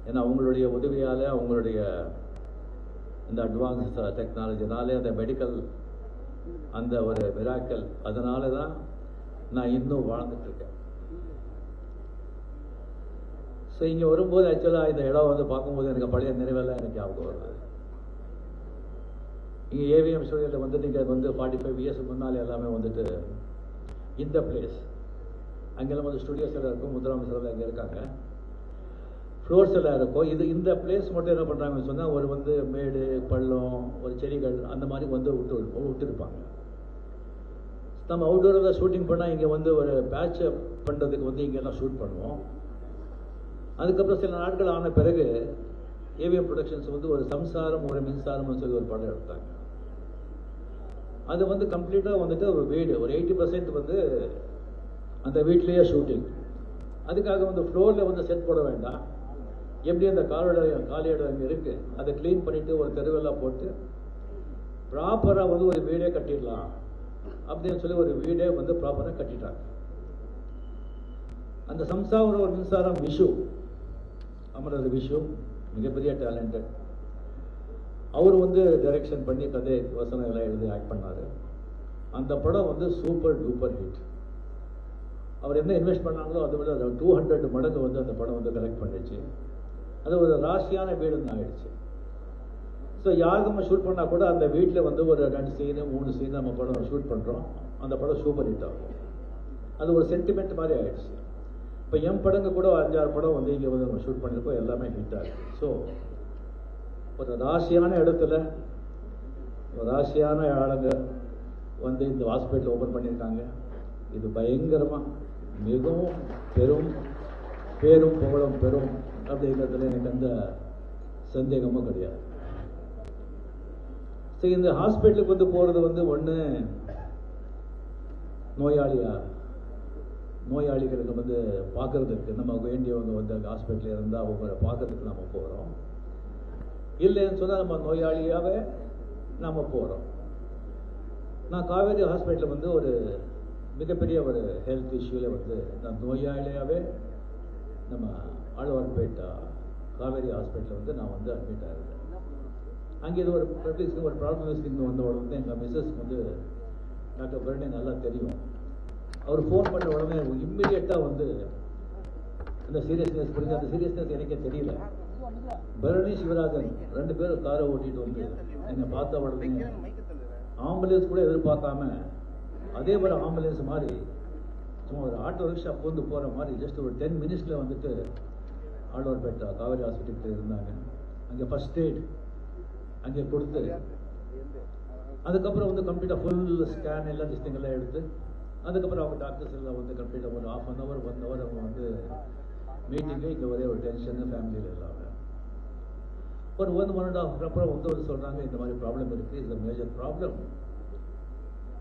C: ஏன்னா அவங்களுடைய உதவியாலே அவங்களுடைய இந்த அட்வான்ஸ் டெக்னாலஜினாலே அந்த மெடிக்கல் அந்த ஒரு மிராக்கல் அதனால தான் நான் இன்னும் வாழ்ந்துட்டு இருக்கேன். ஸோ இங்கே வரும்போது ஆக்சுவலாக இந்த இடம் வந்து பார்க்கும்போது எனக்கு பழைய நினைவெல்லாம் எனக்கு ஞாபகம் வருது. இங்கே ஏவிஎம் ஸ்டூடியோவில் வந்து நீங்கள் வந்து ஃபார்ட்டி ஃபைவ் இயர்ஸ் முன்னால் எல்லாமே வந்துட்டு இந்த பிளேஸ் அங்கெல்லாம் வந்து ஸ்டுடியோஸ் எல்லாம் இருக்கும் முத்துராம அங்கே இருக்காங்க. ஃப்ளோர்ஸ் எல்லாம் இருக்கும். இது இந்த பிளேஸ் மட்டும் என்ன பண்ணுறாங்கன்னு சொன்னால் ஒரு வந்து மேடு பள்ளம் ஒரு செடிகள் அந்த மாதிரி வந்து விட்டு விட்டுருப்பாங்க. நம்ம அவுட்டோரில் ஷூட்டிங் பண்ணால் இங்கே வந்து ஒரு பேட்ச் பண்ணுறதுக்கு வந்து இங்கெல்லாம் ஷூட் பண்ணுவோம். அதுக்கப்புறம் சில நாட்கள் ஆன பிறகு ஏவிஎம் ப்ரொடக்ஷன்ஸ் வந்து ஒரு சம்சாரம் ஒரு மின்சாரம்னு சொல்லி ஒரு படம் எடுத்தாங்க. அது வந்து கம்ப்ளீட்டாக வந்துட்டு ஒரு வீடு. ஒரு எயிட்டி பர்சன்ட் வந்து அந்த வீட்லேயே ஷூட்டிங். அதுக்காக வந்து ஃப்ளோரில் வந்து செட் போட வேண்டாம். எப்படி அந்த காலோட காலி இடம் அங்கே இருக்கு அதை க்ளீன் பண்ணிட்டு ஒரு தெருவெல்லாம் போட்டு ப்ராப்பராக வந்து ஒரு வீடே கட்டிடலாம் அப்படின்னு சொல்லி ஒரு வீடே வந்து ப்ராப்பராக கட்டிட்டாங்க. அந்த சம்சாவோட ஒரு மின்சாரம் விஷு. அமரர் விஷு மிகப்பெரிய டேலண்டட் அவர் வந்து டைரக்ஷன் பண்ணி கதை வசனங்களை எழுதி ஆக்ட் பண்ணார். அந்த படம் வந்து சூப்பர் டூப்பர் ஹிட் அவர் என்ன இன்வெஸ்ட் பண்ணாங்களோ அதை விட டூ ஹண்ட்ரட் மடங்கு வந்து அந்த படம் வந்து கலெக்ட் பண்ணிச்சு. அது ஒரு ராசியான வீடுன்னு ஆயிடுச்சு. ஸோ யாருக்கும் நம்ம ஷூட் பண்ணால் கூட அந்த வீட்டில் வந்து ஒரு ரெண்டு சீனு மூணு சீன் நம்ம படம் ஷூட் பண்ணுறோம் அந்த படம் சூப்பர் ஹிட் ஆகும். அது ஒரு சென்டிமெண்ட் மாதிரி ஆயிடுச்சு. இப்போ என் படங்க கூட அஞ்சாறு படம் வந்து இங்கே வந்து நம்ம ஷூட் பண்ணியிருக்கோம். எல்லாமே ஹிட் ஆகுது ஸோ ஒரு ராசியான இடத்துல ஒரு ராசியான ஆளுங்க வந்து இந்த ஹாஸ்பிட்டல் ஓப்பன் பண்ணியிருக்காங்க இது பயங்கரமாக மிகவும் பெரும் பேரும் புகழும் பெரும் அப்படிங்கிறதுல எனக்கு அந்த சந்தேகமும் கிடையாது. சரி இந்த ஹாஸ்பிட்டலுக்கு வந்து போகிறது வந்து ஒன்று நோயாளியா நோயாளிகளுக்கு வந்து பார்க்கறதுக்கு நம்ம வேண்டியவங்க வந்து அங்கே ஹாஸ்பிட்டலில் இருந்தால் அவங்கள பார்க்கறதுக்கு நம்ம போகிறோம் இல்லைன்னு சொன்னால் நம்ம நோயாளியாகவே நம்ம போகிறோம் நான் காவேரி ஹாஸ்பிட்டலில் வந்து ஒரு மிகப்பெரிய ஒரு ஹெல்த் இஷ்யூவில் வந்து நான் நோயாளியாகவே நம்ம ஆழ்வார்பேட்டா காவேரி ஹாஸ்பிட்டலில் வந்து நான் வந்து அட்மிட் ஆகிருக்கேன் அங்கே இது ஒரு பப்ளிக் ஒரு ப்ராப்ளம் வந்த உடனே எங்கள் மிஸ்ஸஸ் வந்து டாக்டர் பரணி நல்லா தெரியும். அவர் ஃபோன் பண்ண உடனே இம்மிடியட்டாக வந்து அந்த சீரியஸ்னஸ் புரிஞ்சு அந்த சீரியஸ்னஸ் எனக்கே தெரியல. பரணி சிவராஜன் ரெண்டு பேரும் காரை ஓட்டிட்டு வந்து என்னை பார்த்த உடனே ஆம்புலன்ஸ் கூட எதிர்பார்க்காம அதே ஒரு ஆம்புலன்ஸ் மாதிரி சும்மா ஒரு ஆட்டோ ரிக்ஷா பூந்து போகிற மாதிரி ஜஸ்ட் ஒரு டென் மினிட்ஸில் வந்துட்டு ஆழ்வார்பேட்டை காவேரி ஹாஸ்பிட்டலுக்கு இருந்தாங்க. அங்கே ஃபர்ஸ்ட் எய்ட் அங்கே கொடுத்து அதுக்கப்புறம் வந்து கம்ப்ளீட்டாக ஃபுல் ஸ்கேன் எல்லாம் டிஸ்டிங் எல்லாம் எடுத்து அதுக்கப்புறம் அவங்க டாக்டர்ஸ் எல்லாம் வந்து கம்ப்ளீட்டாக ஒரு half an hour one hour அவங்க வந்து மீட்டிங்கு இங்கே ஒரே ஒரு டென்ஷன் ஃபேமிலியில் எல்லாமே. ஒரு ஒன் ஒன் அண்ட் ஆஃப் அப்புறம் வந்து ஒரு சொல்கிறாங்க இந்த மாதிரி ப்ராப்ளம் இருக்குது இது மேஜர் ப்ராப்ளம்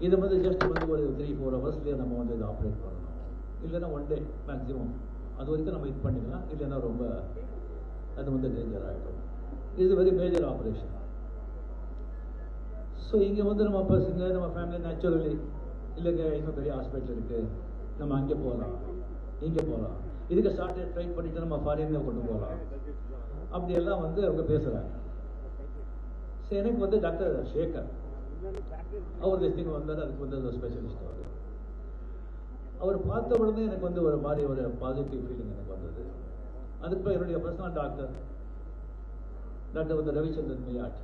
C: இதை வந்து ஜஸ்ட் வந்து ஒரு த்ரீ ஃபோர் ஹவர்ஸ்லேயே நம்ம வந்து இதை ஆப்ரேட் பண்ணணும் இல்லைன்னா ஒன் டே மேக்ஸிமம் அது வரைக்கும் நம்ம இது பண்ணிக்கலாம். இல்லைன்னா ரொம்ப அது வந்து டேஞ்சர் ஆகிடும் இது வெரி மேஜர் ஆப்ரேஷன் ஸோ இங்கே வந்து நம்ம பசங்க நம்ம ஃபேமிலி நேச்சுரலி இல்லைங்க இன்னும் பெரிய ஹாஸ்பிட்டல் இருக்குது நம்ம அங்கே போகலாம் இங்கே போகலாம் இதுக்கு ஸ்டார்ட் ட்ரை பண்ணிட்டு நம்ம ஃபாரின்ல கொண்டு போகலாம் அப்படியெல்லாம் வந்து அவங்க பேசுகிறாங்க சரி எனக்கு வந்து டாக்டர் சேகர் அவர் லிஸ்டிங் வந்தார் அதுக்கு வந்து ஒரு ஸ்பெஷலிஸ்ட் அவர் அவர் பார்த்த உடனே எனக்கு வந்து ஒரு மாதிரி ஒரு பாசிட்டிவ் ஃபீலிங் எனக்கு வந்தது. அதுக்கப்புறம் என்னுடைய பர்சனல் டாக்டர் டாக்டர் வந்து ரவிச்சந்திரன் மியாட்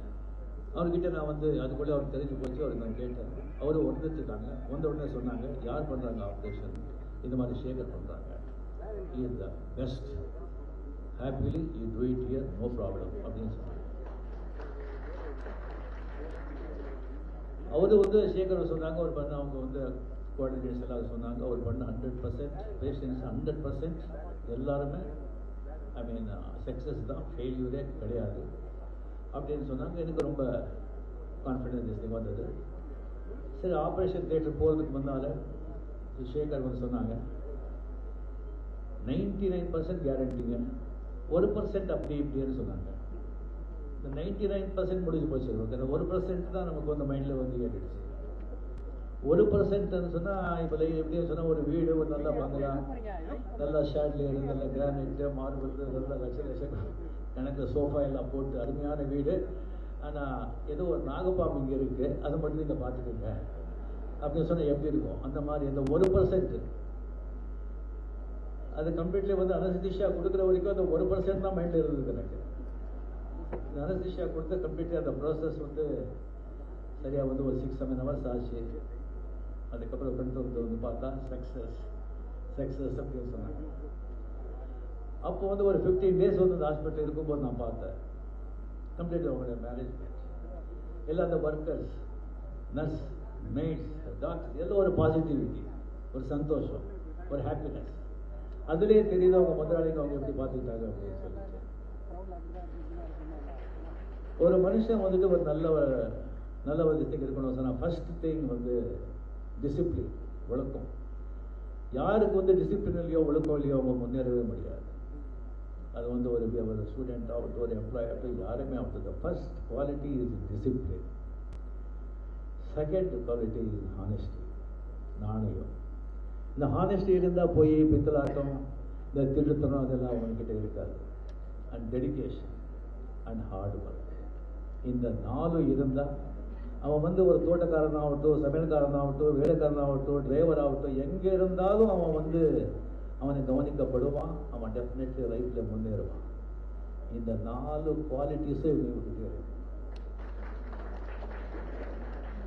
C: அவர்கிட்ட நான் வந்து அதுக்குள்ளே அவருக்கு தெரிஞ்சு போச்சு அவருக்கு நான் கேட்டேன். அவரும் வந்துட்டுருக்காங்க வந்த உடனே சொன்னாங்க யார் பண்ணுறாங்க ஆப்ரேஷன் இந்த மாதிரி சேகர் பண்ணுறாங்க is the best happily you do it here no problem அப்படின்னு சொன்னாங்க அவரு வந்து சேகர் சொன்னாங்க அவர் பண்ண அவங்க வந்து கோஆர்டினேட்டர்ஸ் எல்லாம் சொன்னாங்க அவர் பண்ண hundred percent patients hundred percent எல்லாருமே ஐ மீன் சக்ஸஸ் தான் ஃபெயில்யூரே கிடையாது. அப்படின்னு சொன்னாங்க எனக்கு ரொம்ப கான்ஃபிடென்ஸ் வந்தது. சரி ஆப்ரேஷன் தியேட்டர் போகிறதுக்கு முன்னால் சேகர் வந்து சொன்னாங்க நைன்டி நைன் பர்சன்ட் கேரண்டிங்க ஒரு பர்சன்ட் அப்படி இப்படின்னு சொன்னாங்க. இந்த நைன்டி நைன் பர்சன்ட் முடிஞ்சு போச்சு. ஓகே இந்த ஒரு பர்சன்ட் தான் நமக்கு வந்து மைண்டில் வந்து ஏறிடுச்சு. ஒரு பர்சன்ட்னு சொன்னால் இப்போ எப்படின்னு சொன்னால் ஒரு வீடு ஒரு நல்லா பங்களா நல்லா ஷேட்லேயர் நல்ல கிரானைட்டு மார்பிள் நல்ல லட்ச லட்சம் கணக்கில் சோஃபா எல்லாம் போட்டு அருமையான வீடு. ஆனால் ஏதோ ஒரு நாகப்பாம்பு இங்கே இருக்குது அதை மட்டும் நீங்கள் பார்த்துக்கோங்க. அப்படின்னு சொன்னால் எப்படி இருக்கும்? அந்த மாதிரி அந்த ஒரு பர்சன்ட் அது கம்ப்ளீட்லி வந்து அனஸ்திஷியா கொடுக்குற வரைக்கும் அந்த ஒரு பர்சன்ட் தான் மைண்டில் இருந்தது எனக்கு. இந்த அனஸ்திஷியா கொடுத்த கம்ப்ளீட்லி அந்த ப்ராசஸ் வந்து சரியாக வந்து ஒரு சிக்ஸ் செவன் ஹவர்ஸ் ஆச்சு. அதுக்கப்புறம் ஃப்ரெண்ட் வந்து வந்து பார்த்தா சக்ஸஸ் சக்ஸஸ் அப்படின்னு சொன்னாங்க. அப்போ வந்து ஒரு ஃபிஃப்டீன் டேஸ் வந்து அந்த ஹாஸ்பிட்டல் இருக்கும்போது நான் பார்த்தேன். கம்ப்ளீட்லி அவங்களுடைய மேனேஜ்மெண்ட் எல்லா அந்த ஒர்க்கர்ஸ் நர்ஸ் மெய்ட்ஸ் டாக்டர் எல்லாம் ஒரு பாசிட்டிவிட்டி ஒரு சந்தோஷம் ஒரு ஹாப்பினஸ் அதுலேயே தெரியுது அவங்க முதலாளிக்கு அவங்க எப்படி பார்த்துக்கிட்டாங்க அப்படின்னு சொல்லிட்டு. ஒரு மனுஷன் வந்துட்டு ஒரு நல்ல ஒரு நல்ல ஒரு திட்டம் இருக்கணும். சொன்னால் ஃபர்ஸ்ட் திங் வந்து டிசிப்ளின் ஒழுக்கம். யாருக்கு வந்து டிசிப்ளின் இல்லையோ ஒழுக்கம் இல்லையோ அவங்க முன்னேறவே முடியாது. அது வந்து ஒரு ஒரு ஸ்டூடெண்ட் ஆகட்டும் ஒரு எம்ப்ளாய் ஆகட்டும் யாருமே ஆகட்டும் first quality is discipline second quality is honesty நாணயம். இந்த ஹானஸ்டி இருந்தால் போய் பித்தலாட்டம் இந்த திருத்தனம் அதெல்லாம் அவங்கக்கிட்ட இருக்காது. And dedication and hard work இந்த நாலும் இருந்தால் அவன் வந்து ஒரு தோட்டக்காரனாகட்டும் சமையல்காரனாகட்டும் வேலைக்காரனாகட்டும் டிரைவர் ஆகட்டும் எங்கே இருந்தாலும் அவன் வந்து அவனை கவனிக்கப்படுவான் அவன் டெஃபினெட்லி லைஃப்பில் முன்னேறுவான். இந்த நாலு குவாலிட்டிஸும் இவங்க விட்டுட்டே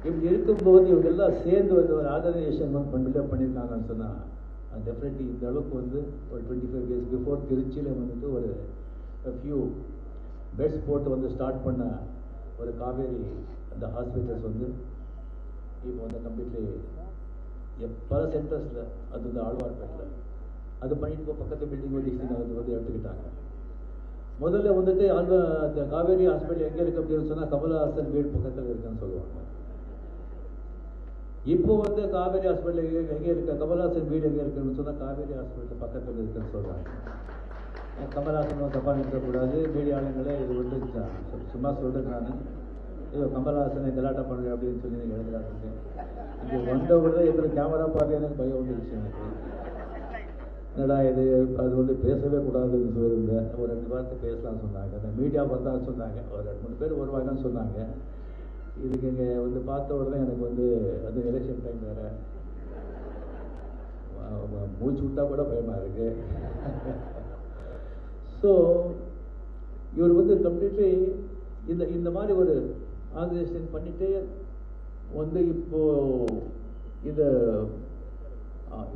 C: இப்படி இருக்கும்போது இவங்க எல்லாம் சேர்ந்து வந்து ஒரு ஆர்கனைசேஷன் வந்து பில்டப் பண்ணியிருக்காங்கன்னு சொன்னால் அது டெஃபினெட்லி இந்த அளவுக்கு வந்து ஒரு டுவெண்ட்டி ஃபைவ் இயர்ஸ் பிஃபோர் திருச்சியில் வந்துட்டு ஒரு ஃபியூ பெட்ஸ் போட்டு வந்து ஸ்டார்ட் பண்ண ஒரு காவேரி அந்த ஹாஸ்பிட்டல்ஸ் வந்து இப்போ வந்து கம்ப்ளீட்லி பல சென்டர்ஸில் அது வந்து ஆழ்வார்பேட்டில் அது பண்ணிட்டு இப்போ பக்கத்து பில்டிங் வந்து வந்து எடுத்துக்கிட்டாங்க. முதல்ல வந்துட்டு ஆழ்வ அந்த காவேரி ஹாஸ்பிட்டல் எங்கே இருக்கு அப்படின்னு சொன்னால் கமலஹாசன் வீடு பக்கத்தில் இருக்குன்னு சொல்லுவாங்க. இப்போ வந்து காவேரி ஹாஸ்பிட்டல் எங்கே இருக்க? கமல்ஹாசன் வீடு எங்கே இருக்குன்னு சொன்னால் காவேரி ஹாஸ்பிட்டல் பக்கத்தில் இருக்குன்னு சொல்கிறாங்க கமல்ஹாசன் தப்பாக நிற்கக்கூடாது மீடியாளங்களே இது வந்து சும்மா சொல்கிறேன் நான். இது கமல்ஹாசனை கலாட்டம் பண்ணுறேன் அப்படின்னு சொல்லி நீங்கள் எழுதுறாங்க. இங்கே வந்த உடனே எத்தனை கேமரா பார்த்து எனக்கு பயம் வந்துருச்சு எனக்கு. என்னடா இது? அது வந்து பேசவே கூடாதுன்னு சொல்லியிருந்தேன். ஒரு ரெண்டு வார்த்தை பேசலாம்னு சொன்னாங்க. அந்த மீடியா வந்தான்னு சொன்னாங்க. ஒரு ரெண்டு மூணு பேர் வருவாங்கன்னு சொன்னாங்க. இதுக்கு இங்கே வந்து பார்த்த உடனே எனக்கு வந்து அது எலெக்ஷன் டைம் வேற. மூச்சு விட்டா கூட பயமா இருக்கு. ஸோ இவர் வந்து கம்ப்ளீட்லி இந்த இந்த மாதிரி ஒரு ஆர்கனைசேஷன் பண்ணிட்டு வந்து இப்போ இந்த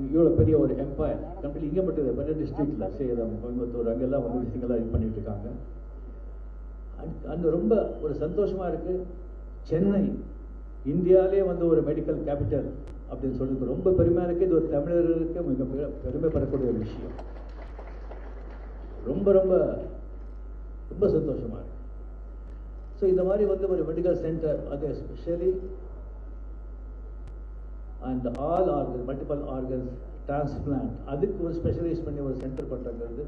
C: இவ்வளோ பெரிய ஒரு எம்பையர் கம்ப்ளீட் இங்கே மட்டும் இல்லை பன்னெண்டு டிஸ்ட்ரிக்டில் சேலம் கோயம்புத்தூர் அங்கெல்லாம் வந்து விஷயங்கள்லாம் இது பண்ணிட்டு இருக்காங்க. அங்க- ரொம்ப ஒரு சந்தோஷமாக இருக்குது சென்னை இந்தியாவிலே வந்து ஒரு மெடிக்கல் கேபிட்டல் அப்படின்னு சொல்லிட்டு ரொம்ப பெருமையாக இருக்குது இது ஒரு தமிழர்களுக்கு மிக பெருமைப்படக்கூடிய ஒரு விஷயம். ரொம்ப ரொம்ப ரொம்ப சந்தோஷமாக இருக்கு. ஸோ இந்த மாதிரி வந்து ஒரு மெடிக்கல் சென்டர் அது especially and all organ multiple organs transplant அதுக்கு ஒரு ஸ்பெஷலைஸ் பண்ணி ஒரு சென்டர் பண்ணுறது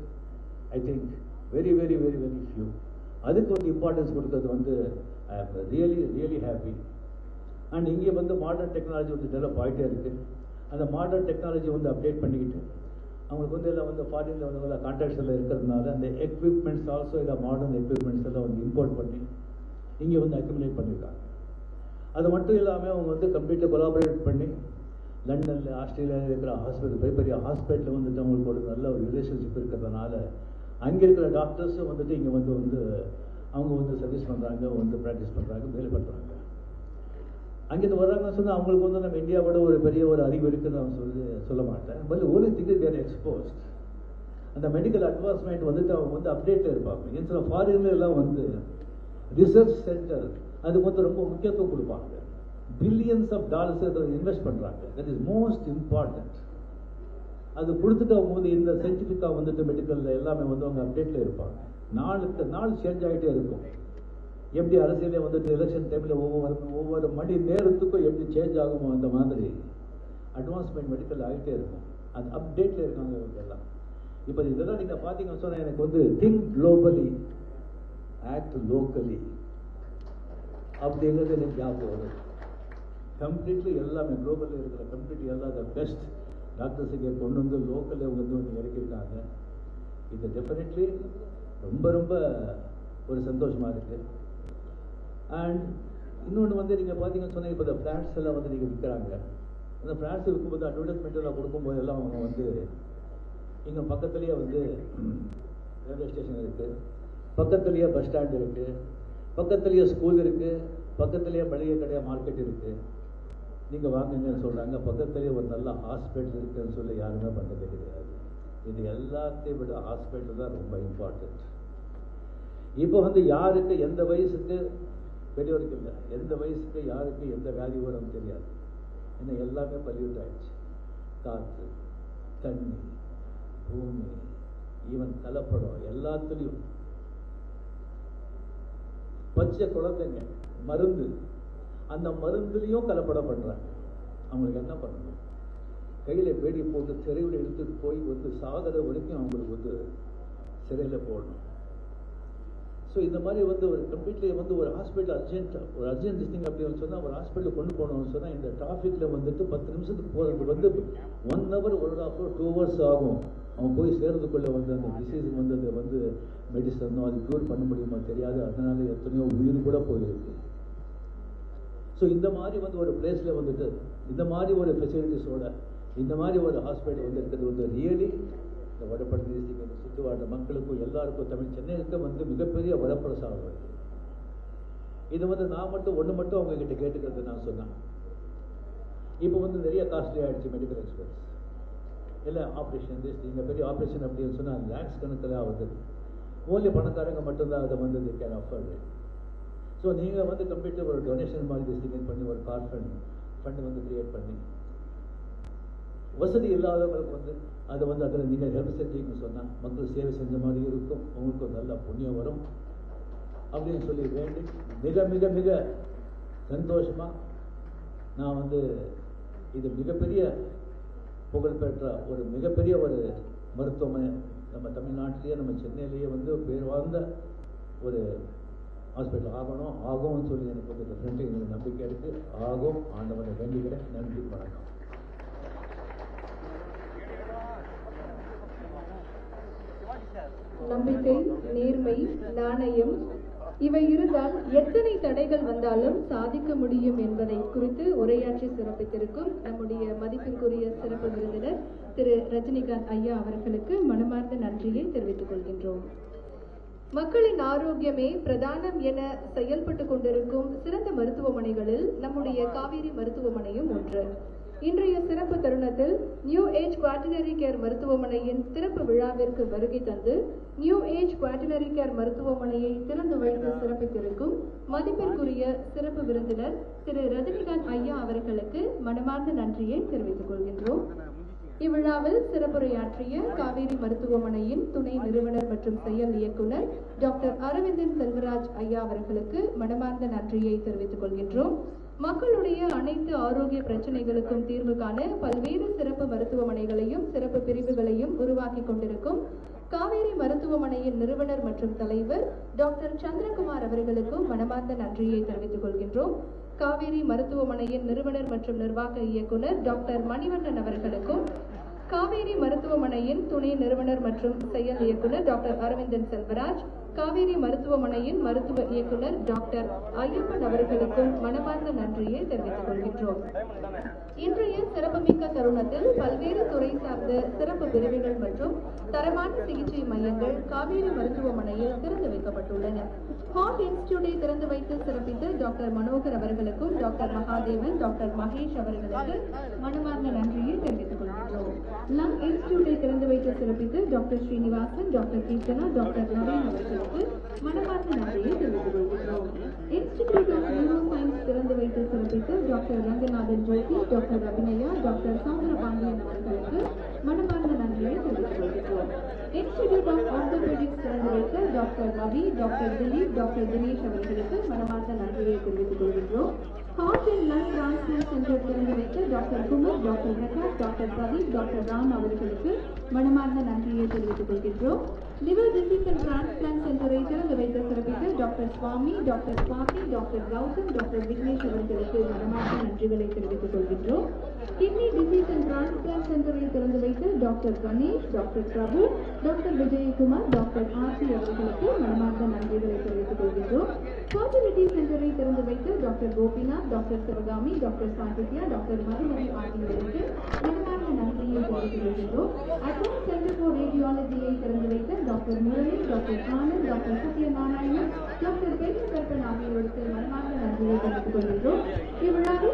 C: I think very very very very few அதுக்கு வந்து இம்பார்ட்டன்ஸ் கொடுக்கறது வந்து ஐ am really really happy and இங்கே வந்து மாடர்ன் டெக்னாலஜி வந்து டெவலப் ஆகிட்டே இருக்குது அந்த மாடர்ன் டெக்னாலஜி வந்து அப்டேட் பண்ணிக்கிட்டு அவங்களுக்கு வந்து எல்லாம் வந்து ஃபாரினில் வந்து கான்ட்ராக்ட்ஸ் எல்லாம் இருக்கிறதுனால அந்த எக்யூப்மெண்ட்ஸ் ஆல்சோ இல்லை மாடர்ன் எக்யூப்மெண்ட்ஸ் எல்லாம் வந்து இம்போர்ட் பண்ணி இங்கே வந்து அக்யூமுலேட் பண்ணியிருக்காங்க அது மட்டும் இல்லாமல் அவங்க வந்து கம்ப்ளீட்டாக கொலாபரேட் பண்ணி லண்டனில் ஆஸ்திரேலியாவில் இருக்கிற ஹாஸ்பிட்டல் பெரிய பெரிய ஹாஸ்பிட்டலில் வந்துட்டு அவங்களுக்கு ஒரு நல்ல ஒரு ரிலேஷன்ஷிப் இருக்கிறதுனால அங்கே இருக்கிற டாக்டர்ஸும் வந்துட்டு இங்கே வந்து வந்து அவங்க வந்து சர்வீஸ் பண்ணுறாங்க வந்து ப்ராக்டிஸ் பண்ணுறாங்க வேலை பண்ணுறாங்க அங்கேருந்து வர்றாங்கன்னு சொன்னால் அவங்களுக்கு வந்து நம்ம இந்தியாவோட ஒரு பெரிய ஒரு அறிவு இருக்குன்னு நான் சொல்லி சொல்ல மாட்டேன். பட் ஒரு திங்க் தேர் எக்ஸ்போஸ்ட் அந்த மெடிக்கல் அட்வான்ஸ்மெண்ட் வந்துட்டு அவங்க வந்து அப்டேட்டில் இருப்பாங்க. இன்சில ஃபாரின்ல எல்லாம் வந்து ரிசர்ச் சென்டர் அதுக்கு வந்து ரொம்ப முக்கியத்துவம் கொடுப்பாங்க. பில்லியன்ஸ் ஆஃப் டாலர்ஸ் அதை இன்வெஸ்ட் பண்ணுறாங்க தட் இஸ் மோஸ்ட் இம்பார்ட்டன்ட் அது கொடுத்துட்டு அவங்க வந்து இந்த சயின்டிஃபிக்காக வந்துட்டு மெடிக்கலில் எல்லாமே வந்து அவங்க அப்டேட்டில் இருப்பாங்க. நாளுக்கு நாள் சேஞ்ச் ஆகிட்டே இருக்கும். எப்படி அரசியலே வந்துட்டு எலெக்ஷன் டைமில் ஒவ்வொரு ஒவ்வொரு மணி நேரத்துக்கும் எப்படி சேஞ்ச் ஆகுமோ அந்த மாதிரி அட்வான்ஸ்மெண்ட் மெடிக்கல் ஆகிட்டே இருக்கும். அது அப்டேட்டில் இருக்காங்க இவங்க எல்லாம் இப்போ இதெல்லாம் நீங்கள் பார்த்தீங்கன்னு சொன்னால் எனக்கு வந்து திங்க் குளோபலி ஆக்ட் லோக்கலி அப்படிங்கிறது எனக்கு ஞாபகம் வரும். கம்ப்ளீட்லி எல்லாமே குளோபலில் இருக்கிற கம்ப்ளீட்லி எல்லா த பெஸ்ட் டாக்டர்ஸுக்கு கொண்டு வந்து லோக்கலில் வந்து வந்து இறக்கியிருக்காங்க. இது டெஃபினெட்லி ரொம்ப ரொம்ப ஒரு சந்தோஷமாக இருக்குது அண்ட் இன்னொன்று வந்து நீங்கள் பார்த்தீங்கன்னு சொன்னால் இப்போ இந்த ஃப்ளாட்ஸ் எல்லாம் வந்து நீங்கள் விற்கிறாங்க அந்த ஃப்ளாட்ஸ் விற்கும்போது அட்வர்டைஸ்மெண்ட்டெல்லாம் கொடுக்கும்போது எல்லாம் அவங்க வந்து இங்கே பக்கத்துலேயே வந்து ரயில்வே ஸ்டேஷன் இருக்குது பக்கத்துலேயே பஸ் ஸ்டாண்ட் இருக்குது பக்கத்துலேயே ஸ்கூல் இருக்குது பக்கத்துலேயே மளிகை கடையாக மார்க்கெட் இருக்குது நீங்கள் வாங்குங்கன்னு சொல்கிறாங்க பக்கத்துலேயே ஒரு நல்ல ஹாஸ்பிட்டல் இருக்குதுன்னு சொல்லி யாருமே பண்ணுறது கிடையாது. இது எல்லாத்தையும் விட ஹாஸ்பிட்டல் தான் ரொம்ப இம்பார்ட்டன்ட் இப்போ வந்து யாருக்கு எந்த வயசுக்கு பெரியவருக்கு இல்லை. எந்த வயசுக்கு யாருக்கு எந்த வியாதி வரும் தெரியாது. ஏன்னா எல்லாமே பல்யூட் ஆயிடுச்சு. காற்று தண்ணி பூமி ஈவன் கலப்படம் எல்லாத்துலேயும். பச்சை குழந்தைங்க மருந்து. அந்த மருந்துலேயும் கலப்படம் பண்ணுறாங்க அவங்களுக்கு என்ன பண்ணணும்? கையில் வேடி போட்டு சிறையில் எடுத்துகிட்டு போய் வந்து சாகர வரைக்கும் அவங்களுக்கு வந்து சிறையில் போடணும். ஸோ இந்த மாதிரி வந்து ஒரு கம்ப்ளீட்லி வந்து ஒரு ஹாஸ்பிட்டல் அர்ஜென்ட் ஒரு அர்ஜென்ட் திங் அப்படின்னு சொன்னால் ஒரு ஹாஸ்பிட்டல் கொண்டு போகணும்னு சொன்னால் இந்த டிராஃபிக்கில் வந்துட்டு பத்து நிமிஷத்துக்கு போகிறதுக்கு வந்து ஒன் ஹவர் ஒரு ஹாஃப் டூ ஹவர்ஸ் ஆகும். அவன் போய் சேர்றதுக்குள்ளே வந்து அந்த டிசீஸுக்கு வந்து அதை வந்து மெடிசனோ அது க்யூர் பண்ண முடியுமா தெரியாது. அதனால எத்தனையோ உயிர் கூட போயிருக்கு. ஸோ இந்த மாதிரி வந்து ஒரு பிளேஸில் வந்துட்டு இந்த மாதிரி ஒரு ஃபெசிலிட்டிஸோட இந்த மாதிரி ஒரு ஹாஸ்பிட்டல் வந்து இருக்கிறது வந்து ரியலி இந்த வடபழனி டிஸ்ட்ரிக்ட் சுற்று வாழ்ற மக்களுக்கும் எல்லாருக்கும் தமிழ் சென்னைக்கு வந்து மிகப்பெரிய வரப்பிரசாதம் வருது இது வந்து நான் மட்டும் ஒன்று மட்டும் அவங்கக்கிட்ட கேட்டுக்கிறது நான் சொன்னேன். இப்போ வந்து நிறைய காஸ்ட்லி ஆகிடுச்சு மெடிக்கல் எக்ஸ்பென்ஸ் இல்லை ஆப்ரேஷன் திஸ் நீங்கள் பெரிய ஆப்ரேஷன் அப்படின்னு சொன்னால் லேக்ஸ் கணக்கில் ஆகுது. ஓன்லி பணக்காரங்க மட்டும்தான் அதை வந்து கேன் அஃபர்டு ஸோ நீங்கள் வந்து கம்ப்ளீட்டாக ஒரு டொனேஷன் மாதிரி டிஸ்ட்ரிபியூட் பண்ணி ஒரு கார் ஃபண்ட் ஃபண்ட் வந்து க்ரியேட் பண்ணி வசதி இல்லாதவங்களுக்கு வந்து அதை வந்து அதில் நீங்கள் ஹெல்ப் செஞ்சீங்கன்னு சொன்னால் மக்கள் சேவை செஞ்ச மாதிரி இருக்கும். அவங்களுக்கு ஒரு நல்ல புண்ணியம் வரும். அப்படின்னு சொல்லி வேண்டி மிக மிக மிக சந்தோஷமாக நான் வந்து இது மிகப்பெரிய புகழ்பெற்ற ஒரு மிகப்பெரிய ஒரு மருத்துவமனை நம்ம தமிழ்நாட்டிலேயே நம்ம சென்னையிலேயே வந்து பேர் வாழ்ந்த ஒரு ஹாஸ்பிட்டல் ஆகணும். ஆகும்னு சொல்லி எனக்கு வந்து டெஃபினெட்லி எங்களுக்கு நம்பிக்கை இருக்குது ஆகும். ஆண்டவனை வேண்டிக்கிறேன். நன்றி வணக்கம்.
A: நம்பிக்கை நேர்மை நாணயம் இவை இருந்தால் எத்தனை தடைகள் வந்தாலும் சாதிக்க முடியும் என்பதை குறித்து உரையாற்றி சிறப்பித்திருக்கும் நம்முடைய மதிப்பிற்குரிய சிறப்பு விருந்தினர் திரு ரஜினிகாந்த் ஐயா அவர்களுக்கு மனமார்ந்த நன்றியை தெரிவித்துக் கொள்கின்றோம். மக்களின் ஆரோக்கியமே பிரதானம் என செயல்பட்டு கொண்டிருக்கும் சிறந்த மருத்துவமனைகளில் நம்முடைய காவேரி மருத்துவமனையும் ஒன்று. இன்றைய சிறப்பு தருணத்தில் நியூ ஏஜ் குவாட்டினரி கேர் மருத்துவமனையின் திறப்பு விழாவிற்கு வருகை தந்து நியூ ஏஜ் குவாட்டினரி கேர் மருத்துவமனையை திறந்து வைத்து சிறப்பித்திருக்கும் மதிப்பிற்குரிய சிறப்பு விருந்தினர் திரு ரஜினிகாந்த் ஐயா அவர்களுக்கு மனமார்ந்த நன்றியை தெரிவித்துக் கொள்கின்றோம். இவ்விழாவில் சிறப்புரையாற்றிய காவேரி மருத்துவமனையின் துணை நிறுவனர் மற்றும் செயல் இயக்குனர் டாக்டர் அரவிந்தன் செல்வராஜ் ஐயா அவர்களுக்கு மனமார்ந்த நன்றியை தெரிவித்துக் கொள்கின்றோம். மக்களுடைய அனைத்து ஆரோக்கிய பிரச்சனைகளுக்கும் தீர்வு காண பல்வேறு சிறப்பு மருத்துவமனைகளையும் சிறப்பு பிரிவுகளையும் உருவாக்கி கொண்டிருக்கும் காவேரி மருத்துவமனையின் நிறுவனர் மற்றும் தலைவர் டாக்டர் சந்திரகுமார் அவர்களுக்கும் மனமார்ந்த நன்றியை தெரிவித்துக் கொள்கின்றோம். காவேரி மருத்துவமனையின் நிறுவனர் மற்றும் நிர்வாக இயக்குனர் டாக்டர் மணிவண்ணன் அவர்களுக்கும் காவேரி மருத்துவமனையின் துணை நிறுவனர் மற்றும் செயல் இயக்குனர் டாக்டர் அரவிந்தன் செல்வராஜ் காவேரி மருத்துவமனையின் மருத்துவ இயக்குநர் டாக்டர் ஐயப்பன் அவர்களுக்கும் மனமார்ந்த நன்றியை தெரிவித்துக் கொள்கின்றோம். இன்றைய சிறப்புமிக்க தருணத்தில் பல்வேறு துறை சார்ந்த சிறப்பு பிரிவுகள் மற்றும் தரமான சிகிச்சை மையங்கள் காவேரி மருத்துவமனையில் திறந்து வைக்கப்பட்டுள்ளன. ஹார்ட் இன்ஸ்டியூட்டை திறந்து வைத்து சிறப்பித்த டாக்டர் மனோகர் அவர்களுக்கும் டாக்டர் மகாதேவன் டாக்டர் மகேஷ் அவர்களுக்கு மனமார்ந்த நன்றியை தெரிவித்துக் கொள்கின்றோம் லங் இன்ஸ்டியூட்டை திறந்து வைத்து சிறப்பித்து doctor Srinivasan doctor Keerthana doctor Naveen அவர்களுக்கு மனமார்ந்த நன்றியை தெரிவித்துக் கொள்கிறோம் இன்ஸ்டிடியூட் ஆஃப் நியூரோ சயின்ஸ் திறந்து வைத்து சிறப்பித்து doctor Ranganathan Jyothi doctor Abhinaya doctor Soundarapandian அவர்களுக்கு மனமார்ந்த நன்றியை தெரிவித்துக் கொள்கிறோம் இன்ஸ்டிடியூட் ஆஃப் ஆர்த்தோபெடிக்ஸ் திறந்து வைத்த doctor Ravi doctor Dileep doctor Dinesh அவர்களுக்கு மனமார்ந்த நன்றியை தெரிவித்துக் கொள்கிறோம் heart and lung transplant centre திறந்து வைத்த doctor Kumar doctor Prakash doctor Pradeep doctor Ram அவர்களுக்கு மனமார்ந்த நன்றியை தெரிவித்துக் கொள்கின்றோம். லிவர் டிசீஸ் அண்ட் டிரான்ஸ்பிளான்ட் சென்டரை திறந்து வைத்த சிறப்பித்த doctor Swami doctor Swami doctor Gautham doctor Vignesh அவர்களுக்கு மனமார்ந்த நன்றிகளை தெரிவித்துக் கொள்கின்றோம். கிட்னி டிசீஸ் அண்ட் டிரான்ஸ்பிளான்ட் சென்டரை திறந்து வைத்த doctor Ganesh doctor Prabhu doctor Vijayakumar doctor Aarthi அவர்களுக்கு மனமார்ந்த நன்றிகளை தெரிவித்துக் கொள்கின்றோம். ஃபர்டிலிட்டி சென்டரை திறந்து வைத்த doctor Gopinath doctor Sivakami doctor Santhithya doctor Madhumathi ஆகியோருக்கு மனமார்ந்த நன்றியை தெரிவித்துக் கொள்கின்றோம். அட்வான்ஸ் சென்டர் ஃபார் ரேடியாலஜியை திறந்து வைத்த doctor Murali doctor Anand doctor Sathyanarayanan doctor Periya Karpan ஆகியோருக்கு மனமார்ந்த நன்றியை தெரிவித்துக் கொள்கின்றோம். இவ்விழாவில்